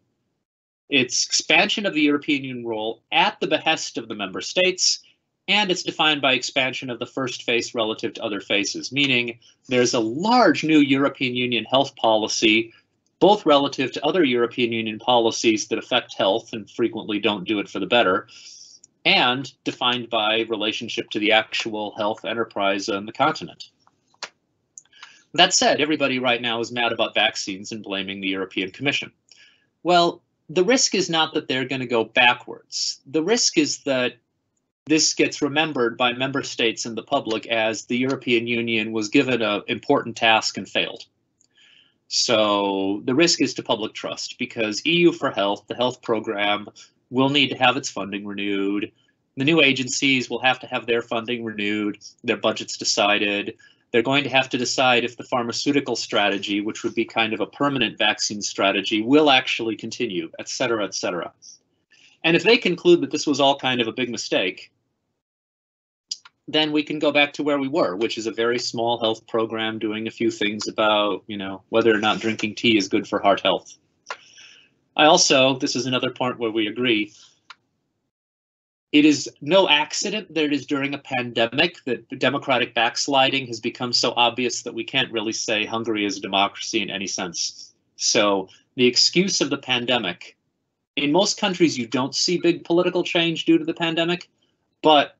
Its expansion of the European Union role at the behest of the member states, and it's defined by expansion of the first face relative to other faces, meaning there's a large new European Union health policy, both relative to other European Union policies that affect health and frequently don't do it for the better, and defined by relationship to the actual health enterprise on the continent. That said, everybody right now is mad about vaccines and blaming the European Commission. Well, the risk is not that they're going to go backwards. The risk is that this gets remembered by member states and the public as the European Union was given an important task and failed. So the risk is to public trust because EU4Health, the health program, will need to have its funding renewed. The new agencies will have to have their funding renewed, their budgets decided. They're going to have to decide if the pharmaceutical strategy, which would be kind of a permanent vaccine strategy, will actually continue, et cetera, et cetera. And if they conclude that this was all kind of a big mistake, then we can go back to where we were, which is a very small health program doing a few things about, you know, whether or not drinking tea is good for heart health. I also, this is another point where we agree, it is no accident that it is during a pandemic that democratic backsliding has become so obvious that we can't really say Hungary is a democracy in any sense. So the excuse of the pandemic, in most countries you don't see big political change due to the pandemic, but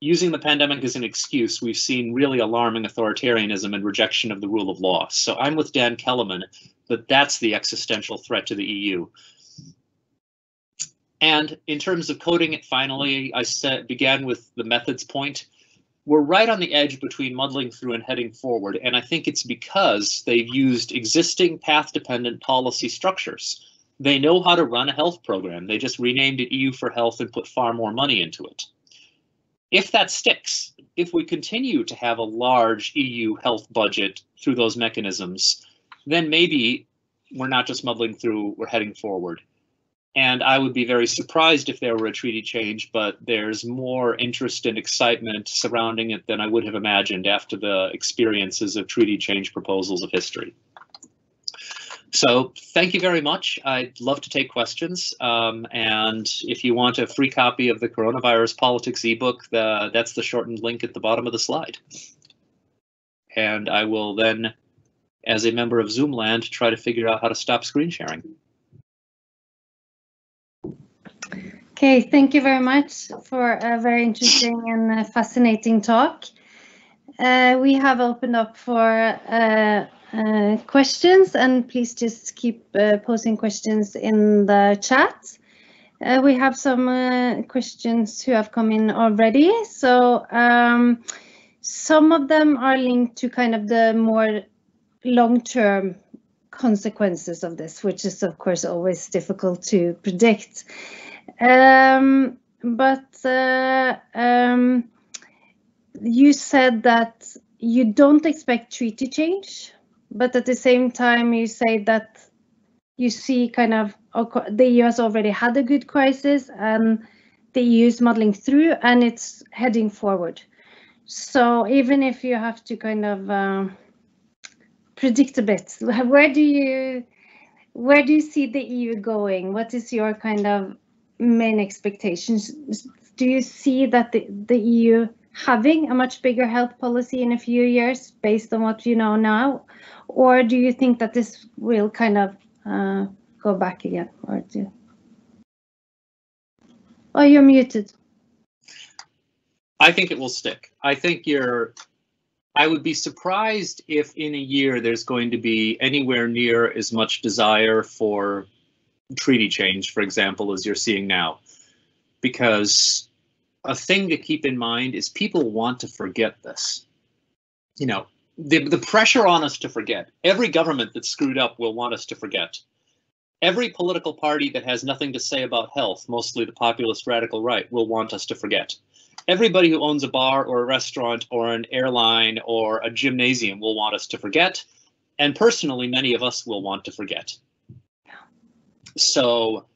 using the pandemic as an excuse, we've seen really alarming authoritarianism and rejection of the rule of law. So I'm with Dan Kelemen that that's the existential threat to the EU. And in terms of coding it, finally, I said, began with the methods point. We're right on the edge between muddling through and heading forward, and I think it's because they've used existing path-dependent policy structures. They know how to run a health program. They just renamed it EU4Health and put far more money into it. If that sticks, if we continue to have a large EU health budget through those mechanisms, then maybe we're not just muddling through, we're heading forward. And I would be very surprised if there were a treaty change, but there's more interest and excitement surrounding it than I would have imagined after the experiences of treaty change proposals of history. So thank you very much. I'd love to take questions. Um, and if you want a free copy of the Coronavirus Politics ebook, the, that's the shortened link at the bottom of the slide. And I will then, as a member of Zoomland, try to figure out how to stop screen sharing. Okay, thank you very much for a very interesting and fascinating talk. Uh, we have opened up for uh, uh, questions and please just keep uh, posing questions in the chat. Uh, we have some uh, questions who have come in already. So um, some of them are linked to kind of the more long-term consequences of this, which is of course always difficult to predict. Um, but uh, um, you said that you don't expect treaty change but at the same time you say that you see kind of the EU has already had a good crisis and the EU is muddling through and it's heading forward. So even if you have to kind of uh, predict a bit, (laughs) where do you where do you see the EU going? What is your kind of main expectations? Do you see that the, the EU having a much bigger health policy in a few years based on what you know now? Or do you think that this will kind of uh, go back again? Or do... Oh, you're muted. I think it will stick. I think you're. I would be surprised if in a year there's going to be anywhere near as much desire for treaty change, for example, as you're seeing now. Because a thing to keep in mind is people want to forget this. You know, the, the pressure on us to forget. Every government that's screwed up will want us to forget. Every political party that has nothing to say about health, mostly the populist radical right, will want us to forget. Everybody who owns a bar or a restaurant or an airline or a gymnasium will want us to forget. And personally, many of us will want to forget. So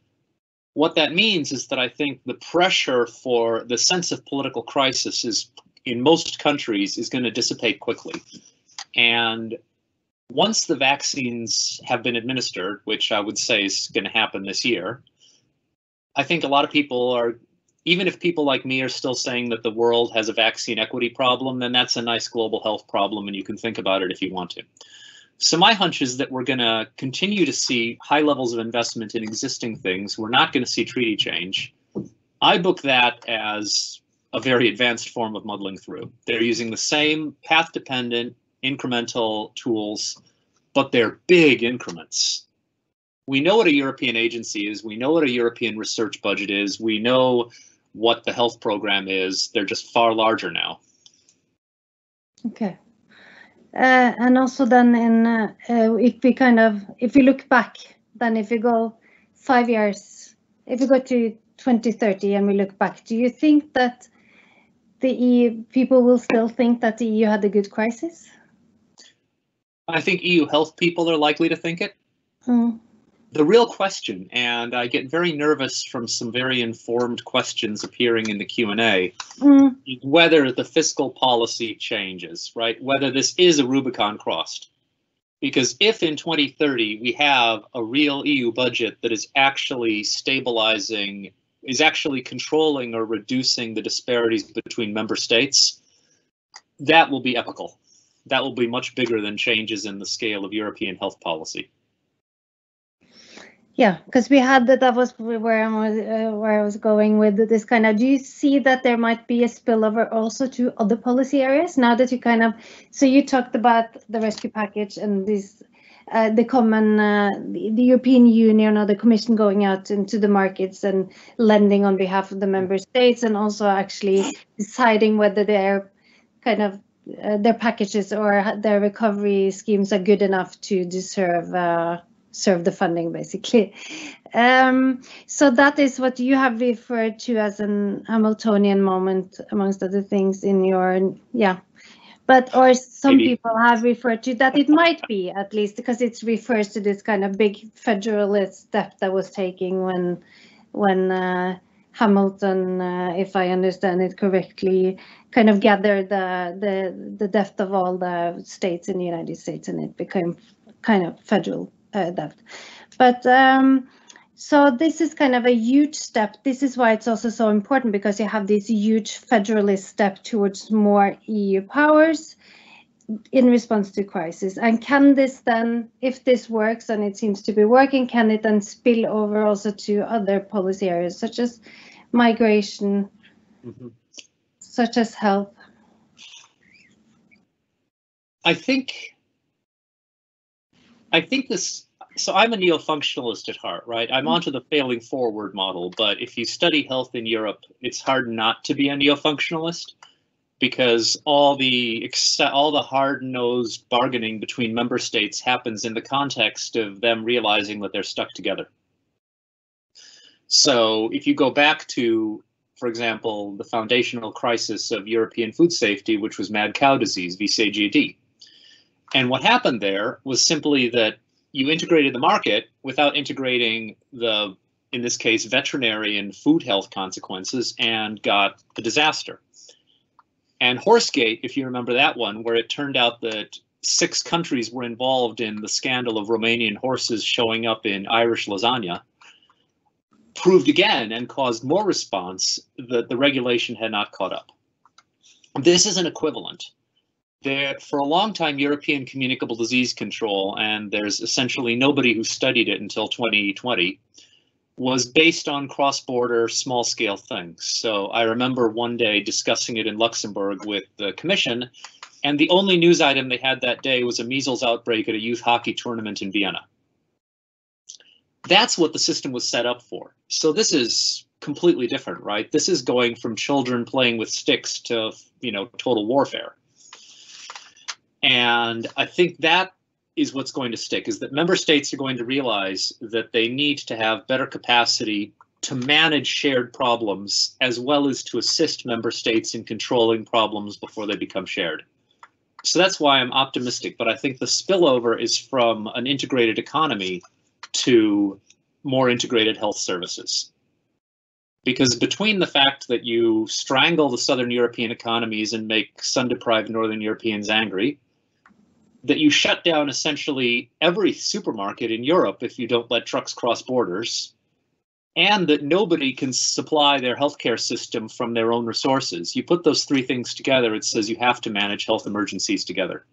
what that means is that I think the pressure for the sense of political crisis is in most countries is going to dissipate quickly. And once the vaccines have been administered, which I would say is going to happen this year, I think a lot of people are, even if people like me are still saying that the world has a vaccine equity problem, then that's a nice global health problem and you can think about it if you want to. So my hunch is that we're going to continue to see high levels of investment in existing things. We're not going to see treaty change. I book that as a very advanced form of muddling through. They're using the same path dependent incremental tools, but they're big increments. We know what a European agency is. We know what a European research budget is. We know what the health program is. They're just far larger now. Okay. Uh, and also then in uh, uh, if we kind of if we look back then if we go five years if we go to 2030 and we look back do you think that the EU people will still think that the EU had a good crisis I think EU health people are likely to think it. Mm. The real question, and I get very nervous from some very informed questions appearing in the Q&A, mm. whether the fiscal policy changes, right? Whether this is a Rubicon crossed. Because if in 2030 we have a real EU budget that is actually stabilizing, is actually controlling or reducing the disparities between member states, that will be epical that will be much bigger than changes in the scale of European health policy. Yeah, because we had that. That was where I was uh, where I was going with this kind of. Do you see that there might be a spillover also to other policy areas now that you kind of? So you talked about the rescue package and this, uh, the common, uh, the, European Union or the Commission going out into the markets and lending on behalf of the member states, and also actually deciding whether they're kind of uh, their packages or their recovery schemes are good enough to deserve uh, serve the funding basically. Um, so that is what you have referred to as an Hamiltonian moment amongst other things in your yeah but or some Maybe. people have referred to that it might be at least because it refers to this kind of big federalist step that was taking when when uh, Hamilton, uh, if I understand it correctly, kind of gathered the the the depth of all the states in the United States, and it became kind of federal uh, debt. But um, so this is kind of a huge step. This is why it's also so important because you have this huge federalist step towards more EU powers in response to crisis. And can this then, if this works and it seems to be working, can it then spill over also to other policy areas such as migration, Mhm. such as health? I think I think this so I'm a neo-functionalist at heart, right? I'm mm-hmm. onto the failing forward model, but if you study health in Europe, it's hard not to be a neo-functionalist because all the all the hard-nosed bargaining between member states happens in the context of them realizing that they're stuck together. So if you go back to, for example, the foundational crisis of European food safety, which was mad cow disease, vCJD, and what happened there was simply that you integrated the market without integrating the, in this case, veterinary and food health consequences and got a disaster. And Horsegate, if you remember that one, where it turned out that six countries were involved in the scandal of Romanian horses showing up in Irish lasagna, proved again and caused more response that the regulation had not caught up. This is an equivalent there for a long time european communicable disease control and there's essentially nobody who studied it until 2020 was based on cross-border small-scale things. So i remember one day discussing it in luxembourg with the commission and the only news item they had that day was a measles outbreak at a youth hockey tournament in vienna. That's what the system was set up for. So this is completely different right? This is going from children playing with sticks to you know total warfare and I think that is what's going to stick is that member states are going to realize that they need to have better capacity to manage shared problems as well as to assist member states in controlling problems before they become shared. So that's why I'm optimistic, but I think the spillover is from an integrated economy to more integrated health services. Because between the fact that you strangle the Southern European economies and make sun deprived Northern Europeans angry, that you shut down essentially every supermarket in Europe if you don't let trucks cross borders, and that nobody can supply their healthcare system from their own resources. You put those three things together, it says you have to manage health emergencies together.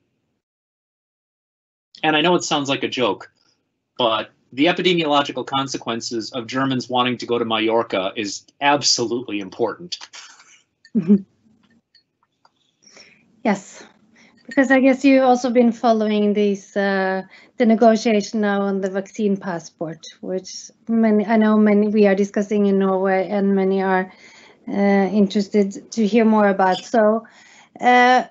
And I know it sounds like a joke, but the epidemiological consequences of Germans wanting to go to Mallorca is absolutely important. (laughs) Yes, because I guess you've also been following these uh, the negotiation now on the vaccine passport, which many I know many we are discussing in Norway, and many are uh, interested to hear more about. So, uh,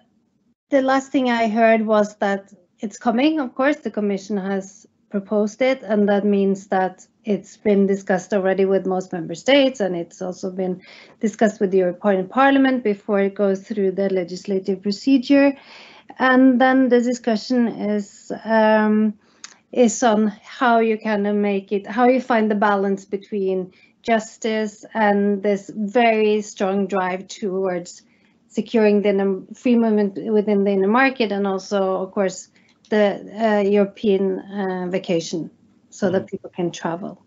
the last thing I heard was that it's coming. Of course, the Commission has proposed it, and that means that it's been discussed already with most member states, and it's also been discussed with the European Parliament before it goes through the legislative procedure. And then the discussion is um, is on how you kind of make it, how you find the balance between justice and this very strong drive towards securing the free movement within the inner market and also, of course, the uh, European uh, vacation so mm -hmm. that people can travel.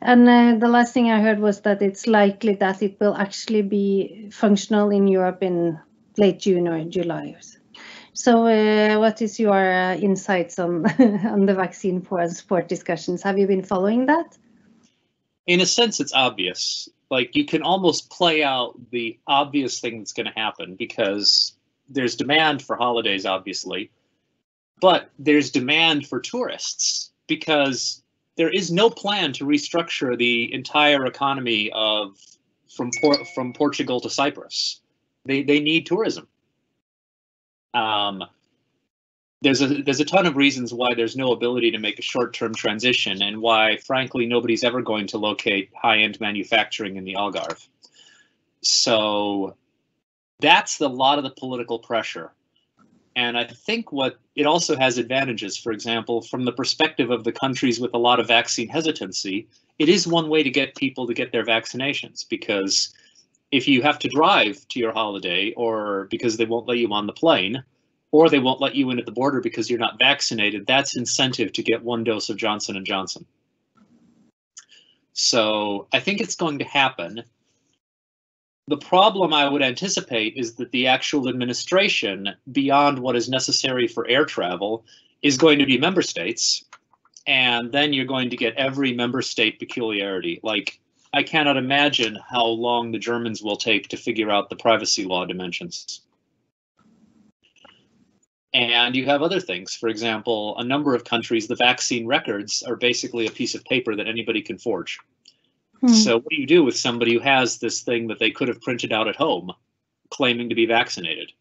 And uh, the last thing I heard was that it's likely that it will actually be functional in Europe in late June or July. So, uh, what is your uh, insights on (laughs) on the vaccine passport discussions? Have you been following that? In a sense, it's obvious. Like you can almost play out the obvious thing that's going to happen because there's demand for holidays, obviously, but there's demand for tourists because there is no plan to restructure the entire economy of from from Portugal to Cyprus. They they need tourism. Um, there's a there's a ton of reasons why there's no ability to make a short-term transition, and why, frankly, nobody's ever going to locate high-end manufacturing in the Algarve. So that's the lot of the political pressure. And I think what it also has advantages, for example, from the perspective of the countries with a lot of vaccine hesitancy, it is one way to get people to get their vaccinations because if you have to drive to your holiday or because they won't let you on the plane or they won't let you in at the border because you're not vaccinated, that's incentive to get one dose of Johnson & Johnson. So I think it's going to happen. The problem I would anticipate is that the actual administration, beyond what is necessary for air travel, is going to be member states. And then you're going to get every member state peculiarity. Like, I cannot imagine how long the Germans will take to figure out the privacy law dimensions. And you have other things. For example, a number of countries, the vaccine records are basically a piece of paper that anybody can forge. Hmm. So what do you do with somebody who has this thing that they could have printed out at home claiming to be vaccinated?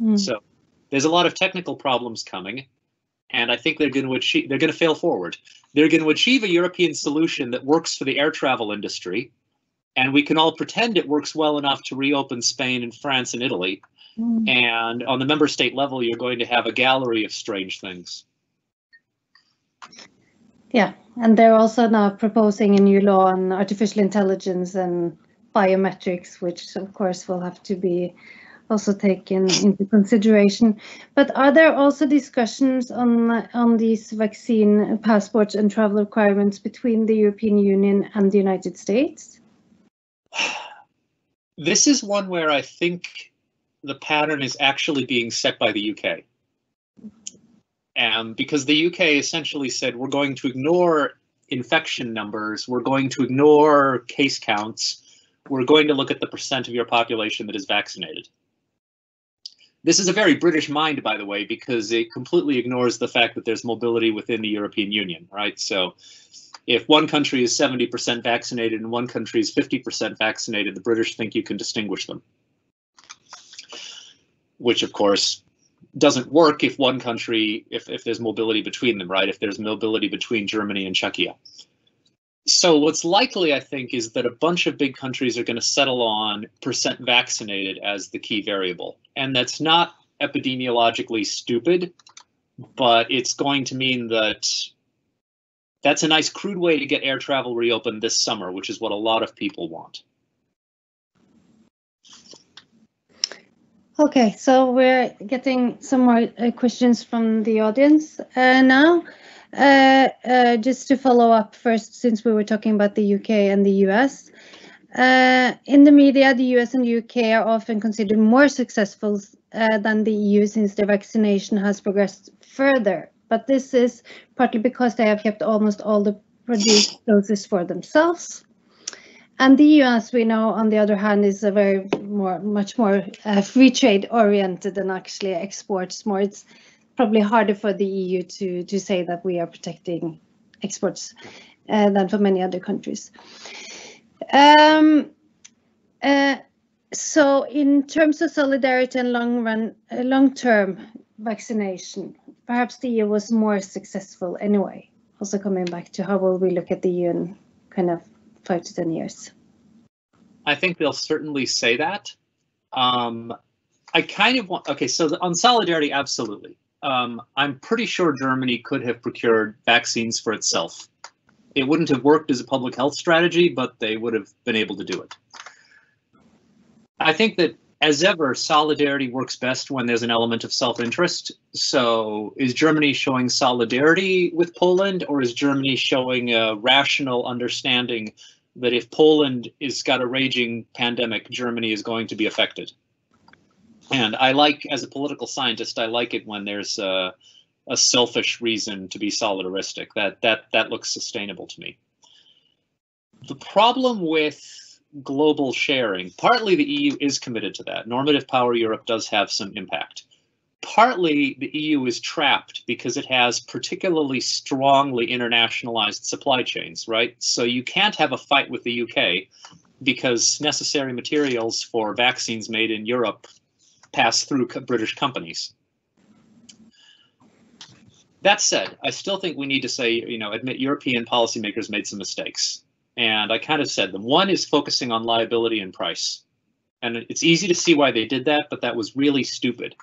Hmm. So there's a lot of technical problems coming, and I think they're going to achieve, they're going to fail forward. They're going to achieve a European solution that works for the air travel industry, and we can all pretend it works well enough to reopen Spain and France and Italy. Mm. And on the member state level, you're going to have a gallery of strange things. Yeah, and they're also now proposing a new law on artificial intelligence and biometrics, which of course will have to be also taken into consideration. But are there also discussions on on these vaccine passports and travel requirements between the European Union and the United States? (sighs) This is one where I think the pattern is actually being set by the UK. Um, because the UK essentially said we're going to ignore infection numbers, we're going to ignore case counts, we're going to look at the percent of your population that is vaccinated. This is a very British mind, by the way, because it completely ignores the fact that there's mobility within the European Union, right? So if one country is 70% vaccinated and one country is 50% vaccinated, the British think you can distinguish them. Which, of course, doesn't work if one country, if, if there's mobility between them, right? If there's mobility between Germany and Czechia. So what's likely, I think, is that a bunch of big countries are going to settle on percent vaccinated as the key variable. And that's not epidemiologically stupid, but it's going to mean that that's a nice crude way to get air travel reopened this summer, which is what a lot of people want. Okay, so we're getting some more uh, questions from the audience uh, now. Uh, uh just to follow up first, since we were talking about the UK and the US. Uh, in the media, the US and UK are often considered more successful uh, than the EU since their vaccination has progressed further. But this is partly because they have kept almost all the produced doses for themselves. And the EU, as we know, on the other hand, is a very more, much more uh, free trade oriented and actually exports more. It's probably harder for the EU to to say that we are protecting exports uh, than for many other countries. Um, uh, so, in terms of solidarity and long run, uh, long term vaccination, perhaps the EU was more successful anyway. Also, coming back to how will we look at the EU in kind of five to 10 years? I think they'll certainly say that. Um, I kind of want, okay, so on solidarity, absolutely. Um, I'm pretty sure Germany could have procured vaccines for itself. It wouldn't have worked as a public health strategy, but they would have been able to do it. I think that as ever, solidarity works best when there's an element of self-interest. So is Germany showing solidarity with Poland or is Germany showing a rational understanding that if Poland is got a raging pandemic, Germany is going to be affected? And I like, as a political scientist, I like it when there's a, a selfish reason to be solidaristic. That that that looks sustainable to me. The problem with global sharing. Partly the EU is committed to that. Normative Power Europe does have some impact. Partly the EU is trapped because it has particularly strongly internationalized supply chains, right? So you can't have a fight with the UK because necessary materials for vaccines made in Europe pass through British companies. That said, I still think we need to say, you know, admit European policymakers made some mistakes and I kind of said them. One is focusing on liability and price. And it's easy to see why they did that, but that was really stupid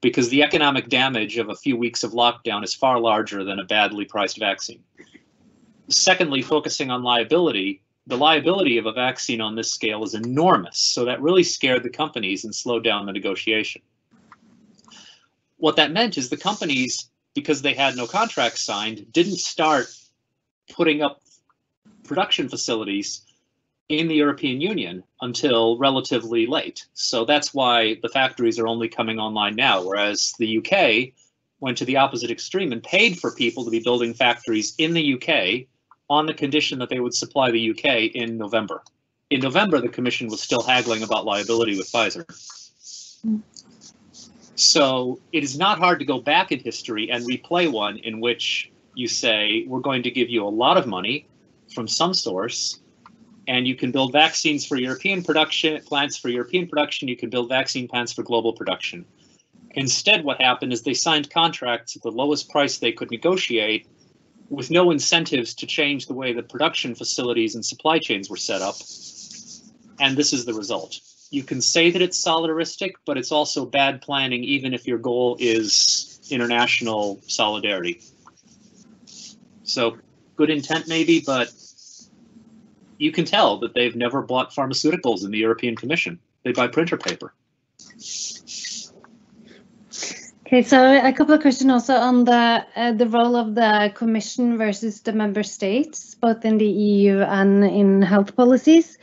because the economic damage of a few weeks of lockdown is far larger than a badly priced vaccine. Secondly, focusing on liability, the liability of a vaccine on this scale is enormous. So that really scared the companies and slowed down the negotiation. What that meant is the companies, because they had no contracts signed, didn't start putting up production facilities in the European Union until relatively late. So that's why the factories are only coming online now, whereas the UK went to the opposite extreme and paid for people to be building factories in the UK on the condition that they would supply the UK in November. In November, the Commission was still haggling about liability with Pfizer. So it is not hard to go back in history and replay one in which you say, we're going to give you a lot of money from some source, and you can build vaccines for European production, plants for European production, you can build vaccine plants for global production. Instead, what happened is they signed contracts at the lowest price they could negotiate with no incentives to change the way the production facilities and supply chains were set up. And this is the result. You can say that it's solidaristic, but it's also bad planning, even if your goal is international solidarity. So good intent maybe, but you can tell that they've never bought pharmaceuticals in the European Commission. They buy printer paper. Okay, so a couple of questions also on the uh, the role of the Commission versus the member states, both in the EU and in health policies.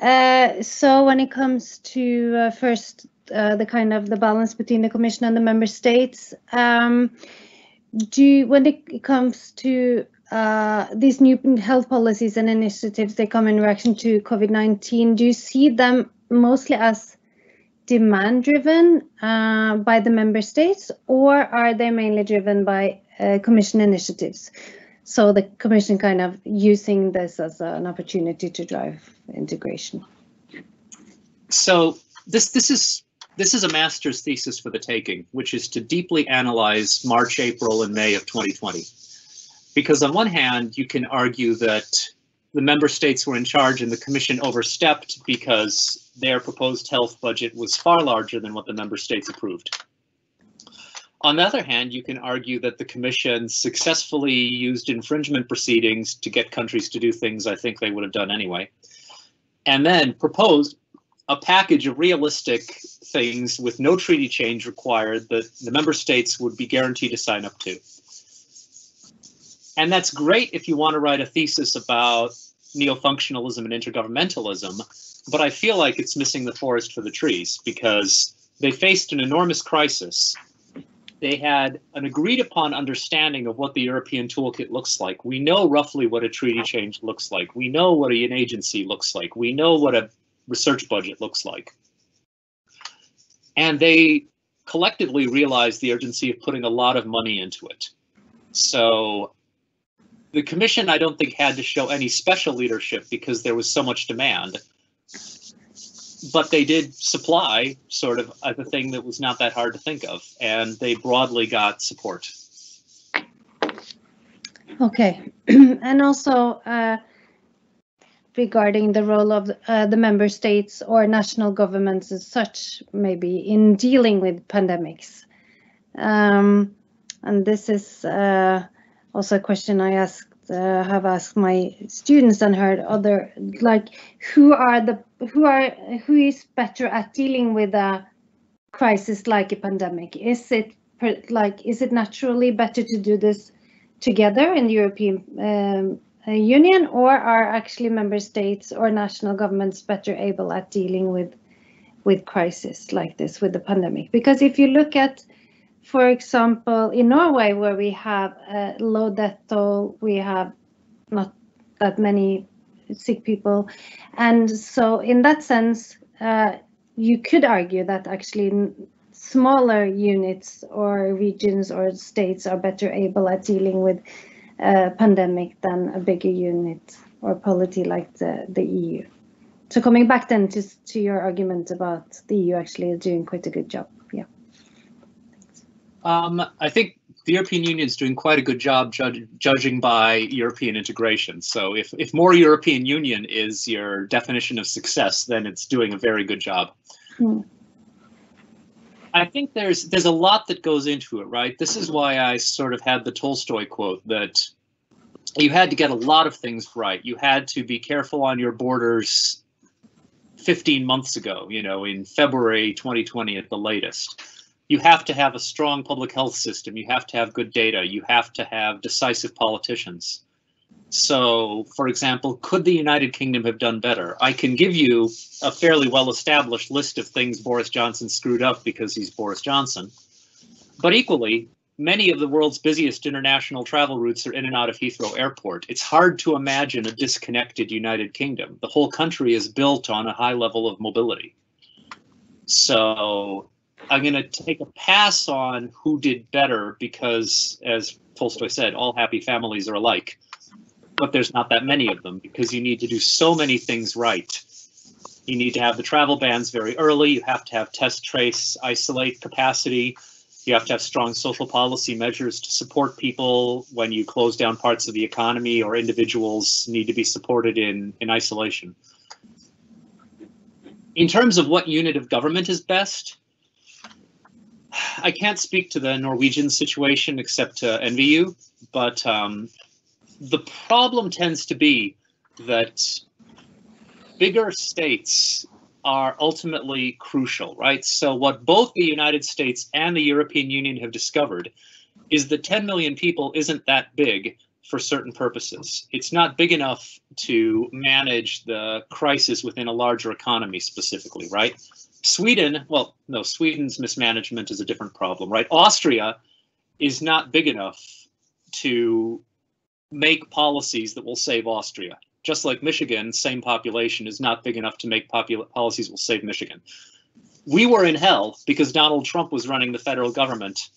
Uh, so when it comes to uh, first uh, the kind of the balance between the Commission and the member states, um, do when it comes to uh, these new health policies and initiatives, they come in reaction to COVID-19. Do you see them mostly as demand driven uh, by the member states or are they mainly driven by uh, commission initiatives? So the commission kind of using this as an opportunity to drive integration. So this this is this is a master's thesis for the taking, which is to deeply analyze March, April, and May of 2020. Because on one hand, you can argue that the member states were in charge and the commission overstepped because their proposed health budget was far larger than what the member states approved. On the other hand, you can argue that the commission successfully used infringement proceedings to get countries to do things I think they would have done anyway, and then proposed a package of realistic things with no treaty change required that the member states would be guaranteed to sign up to. And that's great if you want to write a thesis about neo-functionalism and intergovernmentalism, but I feel like it's missing the forest for the trees because they faced an enormous crisis. They had an agreed upon understanding of what the European toolkit looks like. We know roughly what a treaty change looks like. We know what an agency looks like. We know what a research budget looks like. And they collectively realized the urgency of putting a lot of money into it. So the commission, I don't think, had to show any special leadership because there was so much demand. But they did supply sort of the thing that was not that hard to think of, and they broadly got support. Okay, (clears throat) and also uh, regarding the role of uh, the member states or national governments as such, maybe in dealing with pandemics. Um, and this is uh, also a question I asked uh, have asked my students and heard other like who are the who are who is better at dealing with a crisis like a pandemic? Is it like is it naturally better to do this together in the European um, uh, Union or are actually member states or national governments better able at dealing with with crisis like this with the pandemic? Because if you look at for example, in Norway, where we have a low death toll, we have not that many sick people. And so in that sense, uh, you could argue that actually smaller units or regions or states are better able at dealing with a pandemic than a bigger unit or polity like the, the EU. So coming back then to, to your argument about the EU actually doing quite a good job. Um, I think the European Union is doing quite a good job judge, judging by European integration. So if, if more European Union is your definition of success, then it's doing a very good job. Hmm. I think there's there's a lot that goes into it, right? This is why I sort of had the Tolstoy quote that you had to get a lot of things right. You had to be careful on your borders 15 months ago, you know, in February 2020 at the latest. You have to have a strong public health system. You have to have good data. You have to have decisive politicians. So, for example, could the United Kingdom have done better? I can give you a fairly well established list of things Boris Johnson screwed up because he's Boris Johnson. But equally, many of the world's busiest international travel routes are in and out of Heathrow Airport. It's hard to imagine a disconnected United Kingdom. The whole country is built on a high level of mobility. So I'm going to take a pass on who did better because, as Tolstoy said, all happy families are alike. But there's not that many of them because you need to do so many things right. You need to have the travel bans very early. You have to have test, trace, isolate capacity you have to have strong social policy measures to support people when you close down parts of the economy or individuals need to be supported in, in isolation. In terms of what unit of government is best, I can't speak to the Norwegian situation except to envy you, but um, the problem tends to be that bigger states are ultimately crucial, right? So what both the United States and the European Union have discovered is that 10 million people isn't that big for certain purposes. It's not big enough to manage the crisis within a larger economy specifically, right? Sweden, well, no, Sweden's mismanagement is a different problem, right? Austria is not big enough to make policies that will save Austria just like Michigan, same population is not big enough to make policies will save Michigan. We were in hell because Donald Trump was running the federal government.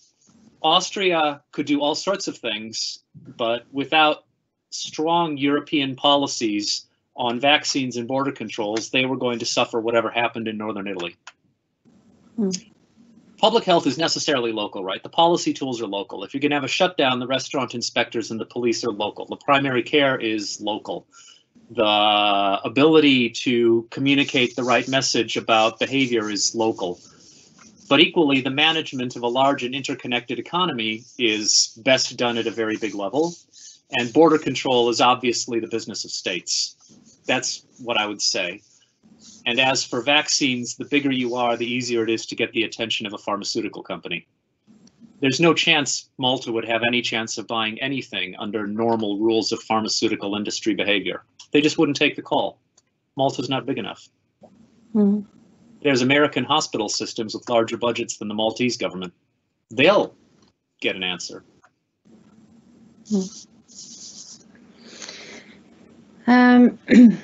Austria could do all sorts of things, but without strong European policies on vaccines and border controls, they were going to suffer whatever happened in northern Italy. Hmm. Public health is necessarily local, right? The policy tools are local. If you're going to have a shutdown, the restaurant inspectors and the police are local. The primary care is local the ability to communicate the right message about behavior is local. But equally, the management of a large and interconnected economy is best done at a very big level. And border control is obviously the business of states. That's what I would say. And as for vaccines, the bigger you are, the easier it is to get the attention of a pharmaceutical company. There's no chance Malta would have any chance of buying anything under normal rules of pharmaceutical industry behavior. They just wouldn't take the call. Malta's not big enough. Mm. There's American hospital systems with larger budgets than the Maltese government. They'll get an answer. Mm. Um, (clears throat)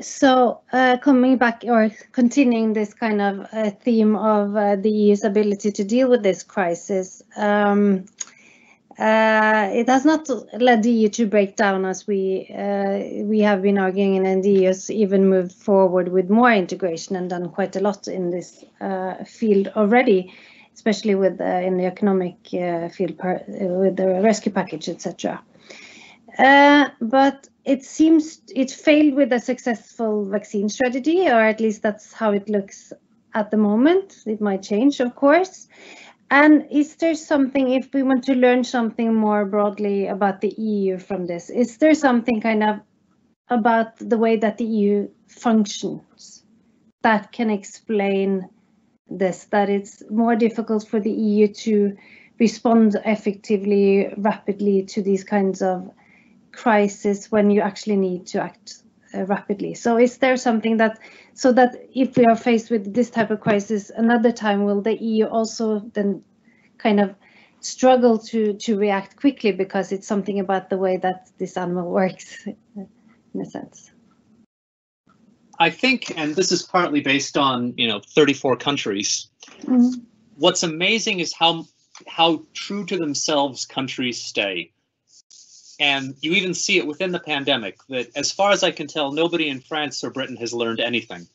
so uh, coming back or continuing this kind of uh, theme of uh, the EU's ability to deal with this crisis, um, uh, it has not led the EU to break down as we uh, we have been arguing and the EU has even moved forward with more integration and done quite a lot in this uh, field already, especially with in the economic field with the rescue package, etc. Uh, but it seems it failed with a successful vaccine strategy, or at least that's how it looks at the moment. It might change, of course. And is there something, if we want to learn something more broadly about the EU from this, is there something kind of about the way that the EU functions that can explain this, that it's more difficult for the EU to respond effectively, rapidly to these kinds of crises when you actually need to act uh, rapidly. So is there something that so that if we are faced with this type of crisis another time, will the EU also then kind of struggle to to react quickly because it's something about the way that this animal (laughs) works in a sense? I think, and this is partly based on you know 34 countries. Mm -hmm. What's amazing is how how true to themselves countries stay. And you even see it within the pandemic that, as far as I can tell, nobody in France or Britain has learned anything.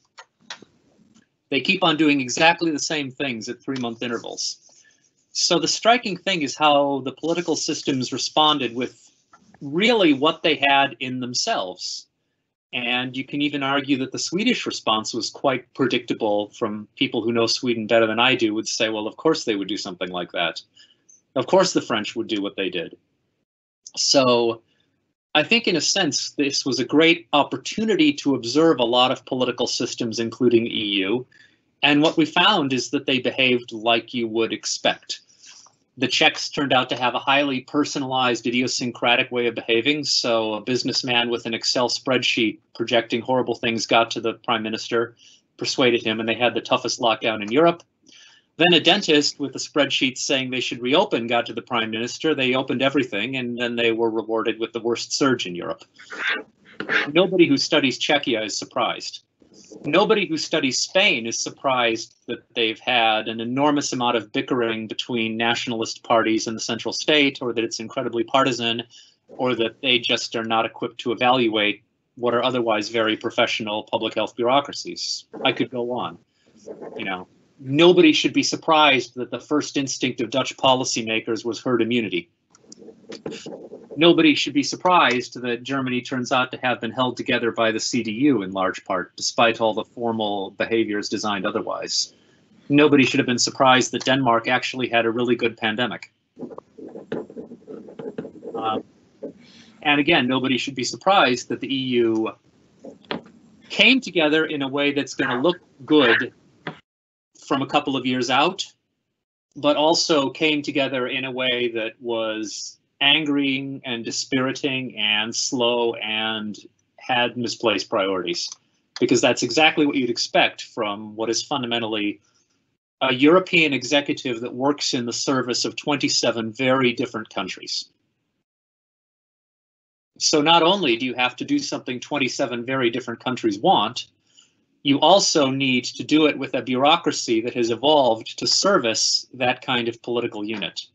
They keep on doing exactly the same things at three month intervals. So the striking thing is how the political systems responded with really what they had in themselves. And you can even argue that the Swedish response was quite predictable from people who know Sweden better than I do would say, well, of course they would do something like that. Of course the French would do what they did. So I think in a sense, this was a great opportunity to observe a lot of political systems, including EU. And what we found is that they behaved like you would expect. The Czechs turned out to have a highly personalized, idiosyncratic way of behaving. So a businessman with an Excel spreadsheet projecting horrible things got to the prime minister, persuaded him, and they had the toughest lockdown in Europe. Then a dentist with a spreadsheet saying they should reopen got to the prime minister. They opened everything, and then they were rewarded with the worst surge in Europe. Nobody who studies Czechia is surprised. Nobody who studies Spain is surprised that they've had an enormous amount of bickering between nationalist parties in the central state, or that it's incredibly partisan, or that they just are not equipped to evaluate what are otherwise very professional public health bureaucracies. I could go on. You know, nobody should be surprised that the first instinct of Dutch policymakers was herd immunity. Nobody should be surprised that Germany turns out to have been held together by the CDU in large part, despite all the formal behaviors designed otherwise. Nobody should have been surprised that Denmark actually had a really good pandemic. Uh, and again, nobody should be surprised that the EU came together in a way that's going to look good from a couple of years out, but also came together in a way that was angering and dispiriting and slow and had misplaced priorities. Because that's exactly what you'd expect from what is fundamentally a European executive that works in the service of 27 very different countries. So not only do you have to do something 27 very different countries want, you also need to do it with a bureaucracy that has evolved to service that kind of political unit.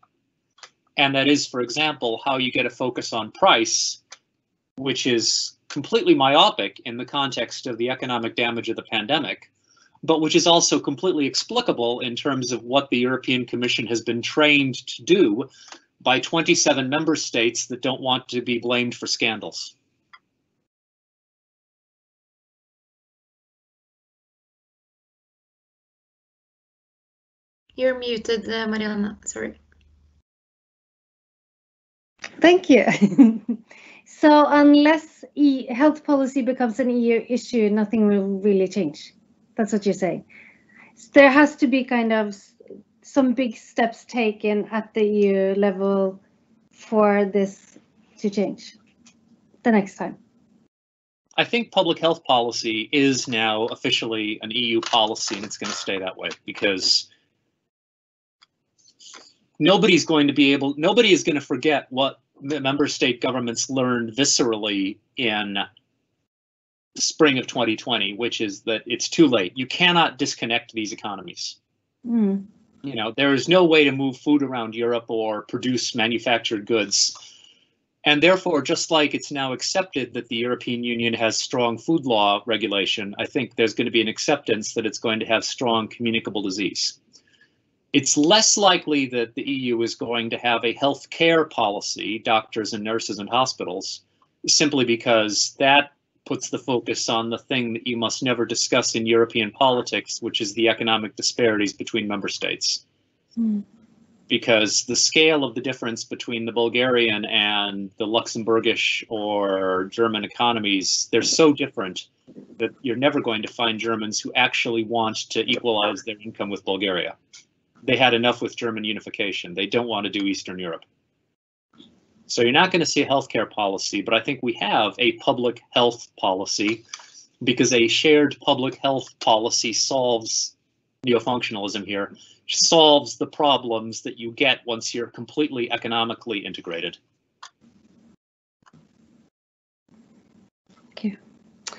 And that is, for example, how you get a focus on price, which is completely myopic in the context of the economic damage of the pandemic, but which is also completely explicable in terms of what the European Commission has been trained to do by 27 member states that don't want to be blamed for scandals. You're muted, uh, Marianne. Sorry. Thank you. (laughs) so unless e health policy becomes an EU issue, nothing will really change. That's what you're saying. So there has to be kind of some big steps taken at the EU level for this to change the next time. I think public health policy is now officially an EU policy and it's going to stay that way because nobody's going to be able, nobody is going to forget what the member state governments learned viscerally in spring of 2020, which is that it's too late. You cannot disconnect these economies. Mm. You know, there is no way to move food around Europe or produce manufactured goods. And therefore, just like it's now accepted that the European Union has strong food law regulation, I think there's going to be an acceptance that it's going to have strong communicable disease it's less likely that the EU is going to have a health care policy, doctors and nurses and hospitals, simply because that puts the focus on the thing that you must never discuss in European politics, which is the economic disparities between member states. Mm. Because the scale of the difference between the Bulgarian and the Luxembourgish or German economies, they're so different that you're never going to find Germans who actually want to equalize their income with Bulgaria they had enough with German unification. They don't want to do Eastern Europe. So you're not going to see a healthcare policy, but I think we have a public health policy because a shared public health policy solves neo-functionalism here, solves the problems that you get once you're completely economically integrated. Thank you. Uh,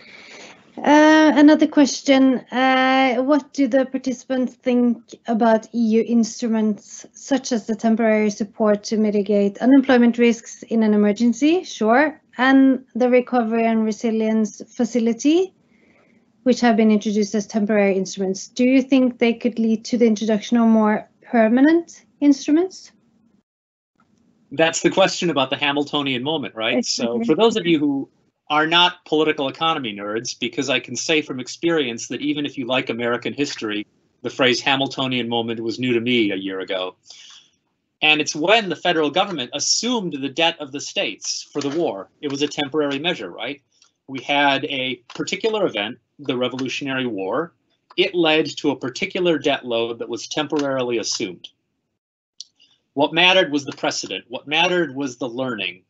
another question. Uh, what do the participants think about EU instruments such as the temporary support to mitigate unemployment risks in an emergency? Sure. And the recovery and resilience facility, which have been introduced as temporary instruments. Do you think they could lead to the introduction of more permanent instruments? That's the question about the Hamiltonian moment, right? So for those of you who are not political economy nerds, because I can say from experience that even if you like American history, the phrase Hamiltonian moment was new to me a year ago. And it's when the federal government assumed the debt of the states for the war. It was a temporary measure, right? We had a particular event, the Revolutionary War. It led to a particular debt load that was temporarily assumed. What mattered was the precedent. What mattered was the learning.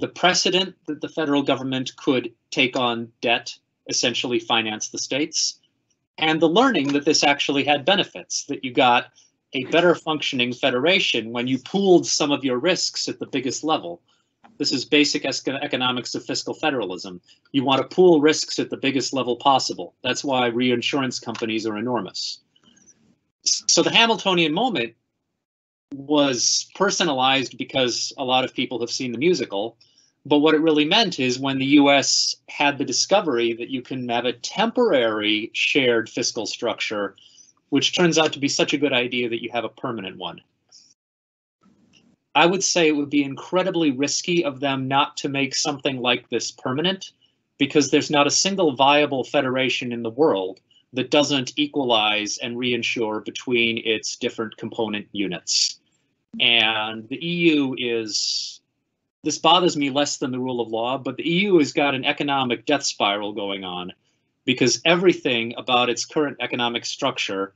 The precedent that the federal government could take on debt, essentially finance the states, and the learning that this actually had benefits, that you got a better functioning federation when you pooled some of your risks at the biggest level. This is basic economics of fiscal federalism. You want to pool risks at the biggest level possible. That's why reinsurance companies are enormous. So the Hamiltonian moment was personalized because a lot of people have seen the musical. But what it really meant is when the US had the discovery that you can have a temporary shared fiscal structure, which turns out to be such a good idea that you have a permanent one. I would say it would be incredibly risky of them not to make something like this permanent because there's not a single viable federation in the world that doesn't equalize and reinsure between its different component units. And the EU is, this bothers me less than the rule of law, but the EU has got an economic death spiral going on because everything about its current economic structure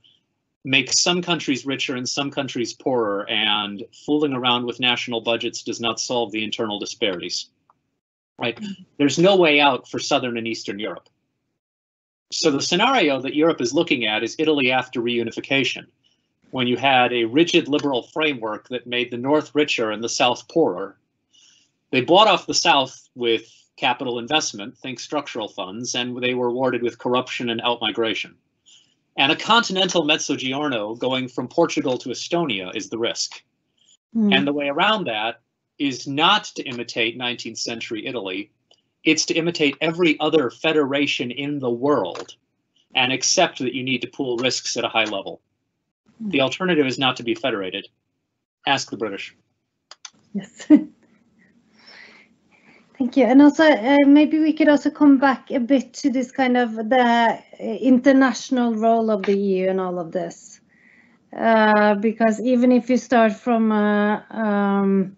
makes some countries richer and some countries poorer, and fooling around with national budgets does not solve the internal disparities. Right? There's no way out for Southern and Eastern Europe. So the scenario that Europe is looking at is Italy after reunification, when you had a rigid liberal framework that made the North richer and the South poorer. They bought off the South with capital investment, think structural funds, and they were rewarded with corruption and outmigration. And a continental mezzogiorno going from Portugal to Estonia is the risk. Mm. And the way around that is not to imitate 19th century Italy, it's to imitate every other federation in the world and accept that you need to pool risks at a high level. The alternative is not to be federated. Ask the British. Yes. (laughs) Thank you. And also, uh, maybe we could also come back a bit to this kind of the uh, international role of the EU and all of this. Uh, because even if you start from a um,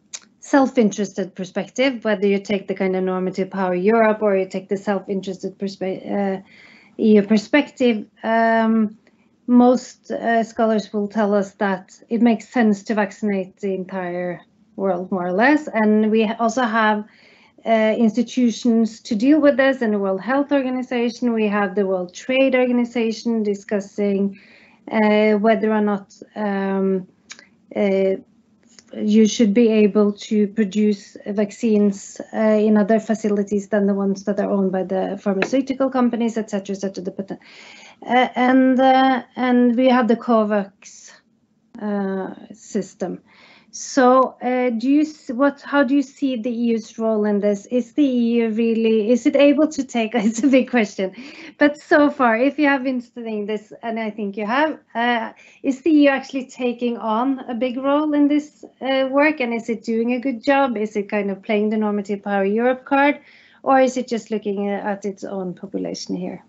self-interested perspective, whether you take the kind of normative power Europe or you take the self-interested perspe- uh, EU perspective, um, most uh, scholars will tell us that it makes sense to vaccinate the entire world more or less. And we also have uh, institutions to deal with this and the World Health Organization. We have the World Trade Organization discussing uh, whether or not um, uh, you should be able to produce vaccines uh, in other facilities than the ones that are owned by the pharmaceutical companies, etc., etc. Uh, and uh, and we have the COVAX uh, system. So, uh, do you what? How do you see the EU's role in this? Is the EU really? Is it able to take? (laughs) It's a big question, but so far, if you have been studying this, and I think you have, uh, is the EU actually taking on a big role in this uh, work? And is it doing a good job? Is it kind of playing the normative power Europe card, or is it just looking at its own population here?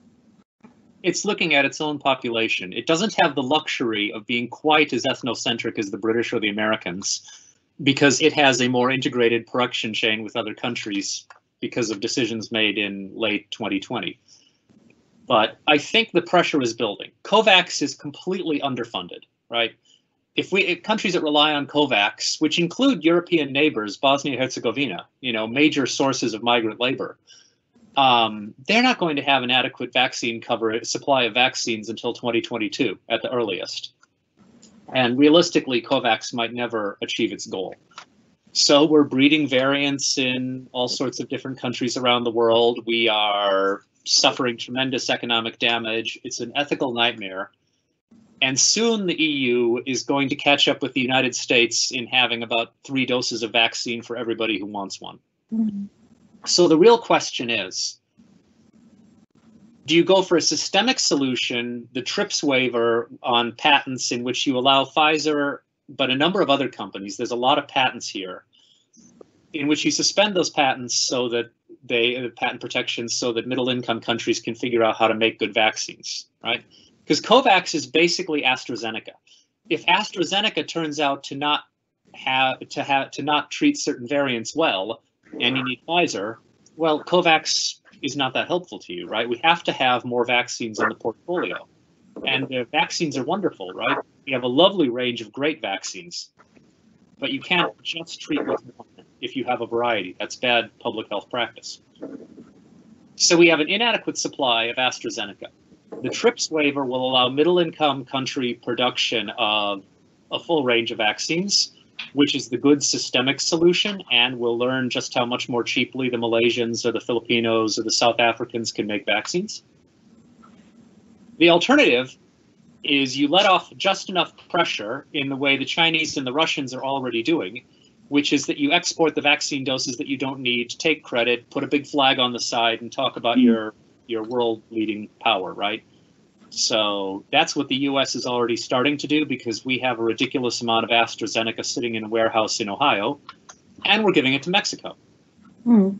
It's looking at its own population. It doesn't have the luxury of being quite as ethnocentric as the British or the Americans because it has a more integrated production chain with other countries because of decisions made in late 2020. But I think the pressure is building. COVAX is completely underfunded, right? If we if countries that rely on COVAX, which include European neighbors, Bosnia and Herzegovina, you know, major sources of migrant labor, um, they're not going to have an adequate vaccine cover supply of vaccines until 2022 at the earliest. And realistically, COVAX might never achieve its goal. So we're breeding variants in all sorts of different countries around the world. We are suffering tremendous economic damage. It's an ethical nightmare. And soon the EU is going to catch up with the United States in having about three doses of vaccine for everybody who wants one. So the real question is, do you go for a systemic solution, the TRIPS waiver on patents in which you allow Pfizer but a number of other companies. There's a lot of patents here in which you suspend those patents so that they uh, patent protections so that middle income countries can figure out how to make good vaccines, right? Because COVAX is basically AstraZeneca. If AstraZeneca turns out to not have to have to not treat certain variants well, and you need Pfizer, well, COVAX is not that helpful to you, right? We have to have more vaccines in the portfolio. And the vaccines are wonderful, right? We have a lovely range of great vaccines, but you can't just treat with one if you have a variety. That's bad public health practice. So we have an inadequate supply of AstraZeneca. The TRIPS waiver will allow middle income country production of a full range of vaccines, which is the good systemic solution, and we'll learn just how much more cheaply the Malaysians or the Filipinos or the South Africans can make vaccines. The alternative is you let off just enough pressure in the way the Chinese and the Russians are already doing, which is that you export the vaccine doses that you don't need, take credit, put a big flag on the side, and talk about mm. your your world leading power, right? So that's what the U.S. is already starting to do because we have a ridiculous amount of AstraZeneca sitting in a warehouse in Ohio, and we're giving it to Mexico. Mm.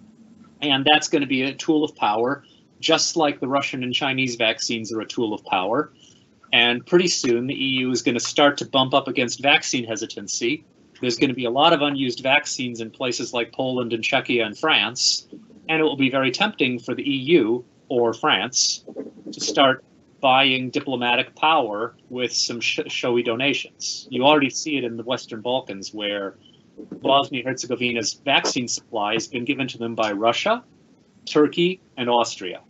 And that's going to be a tool of power, just like the Russian and Chinese vaccines are a tool of power. And pretty soon, the EU is going to start to bump up against vaccine hesitancy. There's going to be a lot of unused vaccines in places like Poland and Czechia and France. And it will be very tempting for the EU or France to start buying diplomatic power with some sh- showy donations. You already see it in the Western Balkans, where Bosnia Herzegovina's vaccine supply has been given to them by Russia, Turkey, and Austria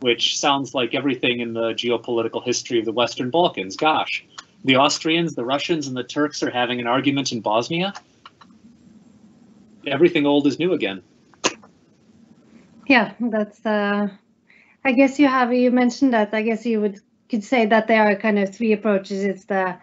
which sounds like everything in the geopolitical history of the Western Balkans. Gosh, the Austrians, the Russians, and the Turks are having an argument in Bosnia. Everything old is new again. Yeah, that's. Uh, I guess you have. You mentioned that. I guess you would could say that there are kind of three approaches. It's the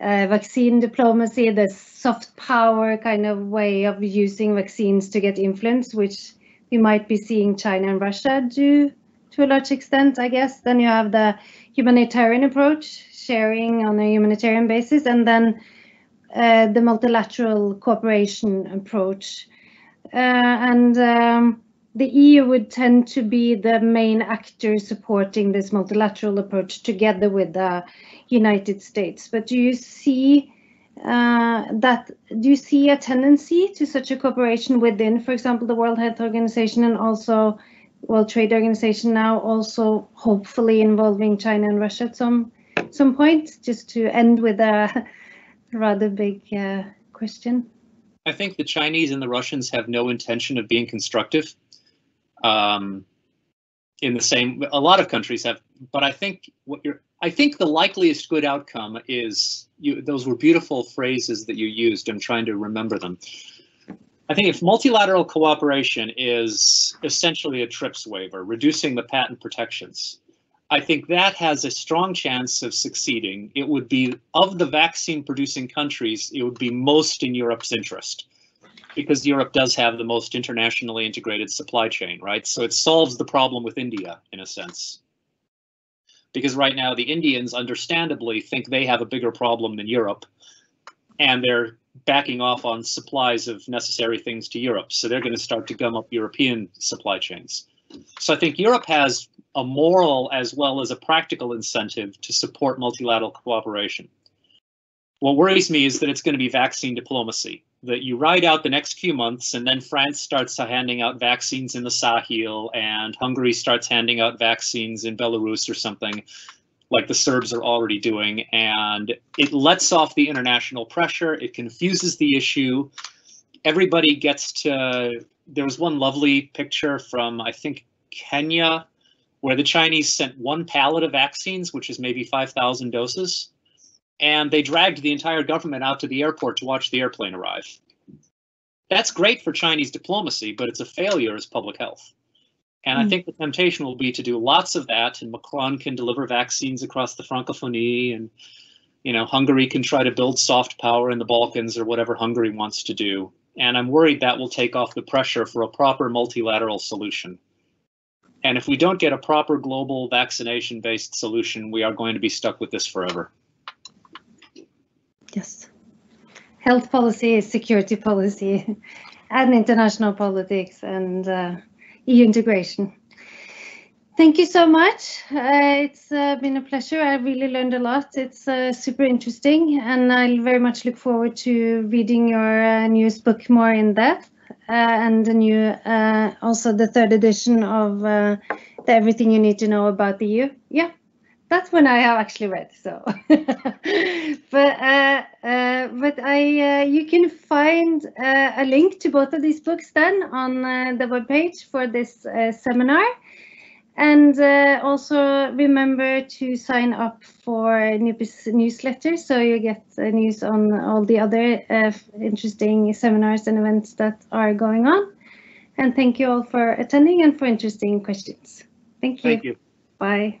uh, vaccine diplomacy, the soft power kind of way of using vaccines to get influence, which we might be seeing China and Russia do to a large extent, I guess. Then you have the humanitarian approach, sharing on a humanitarian basis, and then uh, the multilateral cooperation approach. Uh, and um, the EU would tend to be the main actor supporting this multilateral approach together with the United States. But do you see uh, that do you see a tendency to such a cooperation within, for example, the World Health Organization and also World Trade Organization now also hopefully involving China and Russia at some some point, just to end with a (laughs) rather big uh, question. I think the Chinese and the Russians have no intention of being constructive. Um, in the same, a lot of countries have, but I think what you're, I think the likeliest good outcome is you. Those were beautiful phrases that you used. I'm trying to remember them. I think if multilateral cooperation is essentially a TRIPS waiver, reducing the patent protections, I think that has a strong chance of succeeding. It would be, of the vaccine producing countries, it would be most in Europe's interest because Europe does have the most internationally integrated supply chain, right? So it solves the problem with India in a sense. Because right now the Indians understandably think they have a bigger problem than Europe and they're backing off on supplies of necessary things to Europe. So they're going to start to gum up European supply chains. So I think Europe has a moral as well as a practical incentive to support multilateral cooperation. What worries me is that it's going to be vaccine diplomacy, that you ride out the next few months and then France starts handing out vaccines in the Sahel and Hungary starts handing out vaccines in Belarus or something like the Serbs are already doing, and it lets off the international pressure. It confuses the issue. Everybody gets to. There was one lovely picture from I think Kenya, where the Chinese sent one pallet of vaccines, which is maybe 5,000 doses, and they dragged the entire government out to the airport to watch the airplane arrive. That's great for Chinese diplomacy, but it's a failure as public health. And mm. I think the temptation will be to do lots of that, and Macron can deliver vaccines across the Francophonie, and you know Hungary can try to build soft power in the Balkans or whatever Hungary wants to do. And I'm worried that will take off the pressure for a proper multilateral solution. And if we don't get a proper global vaccination-based solution, we are going to be stuck with this forever. Yes. Health policy, security policy, and international politics and uh, EU integration. Thank you so much. Uh, it's uh, been a pleasure. I really learned a lot. It's uh, super interesting, and I very much look forward to reading your uh, newest book more in depth, uh, and the new, also the third edition of the Everything You Need to Know About the EU. Yeah, that's one I have actually read. So, (laughs) but uh, uh, but I uh, you can find uh, a link to both of these books then on uh, the webpage for this uh, seminar. And uh, also remember to sign up for NUPI's newsletter so you get uh, news on all the other uh, interesting seminars and events that are going on. And thank you all for attending and for interesting questions. Thank you. Thank you. Bye.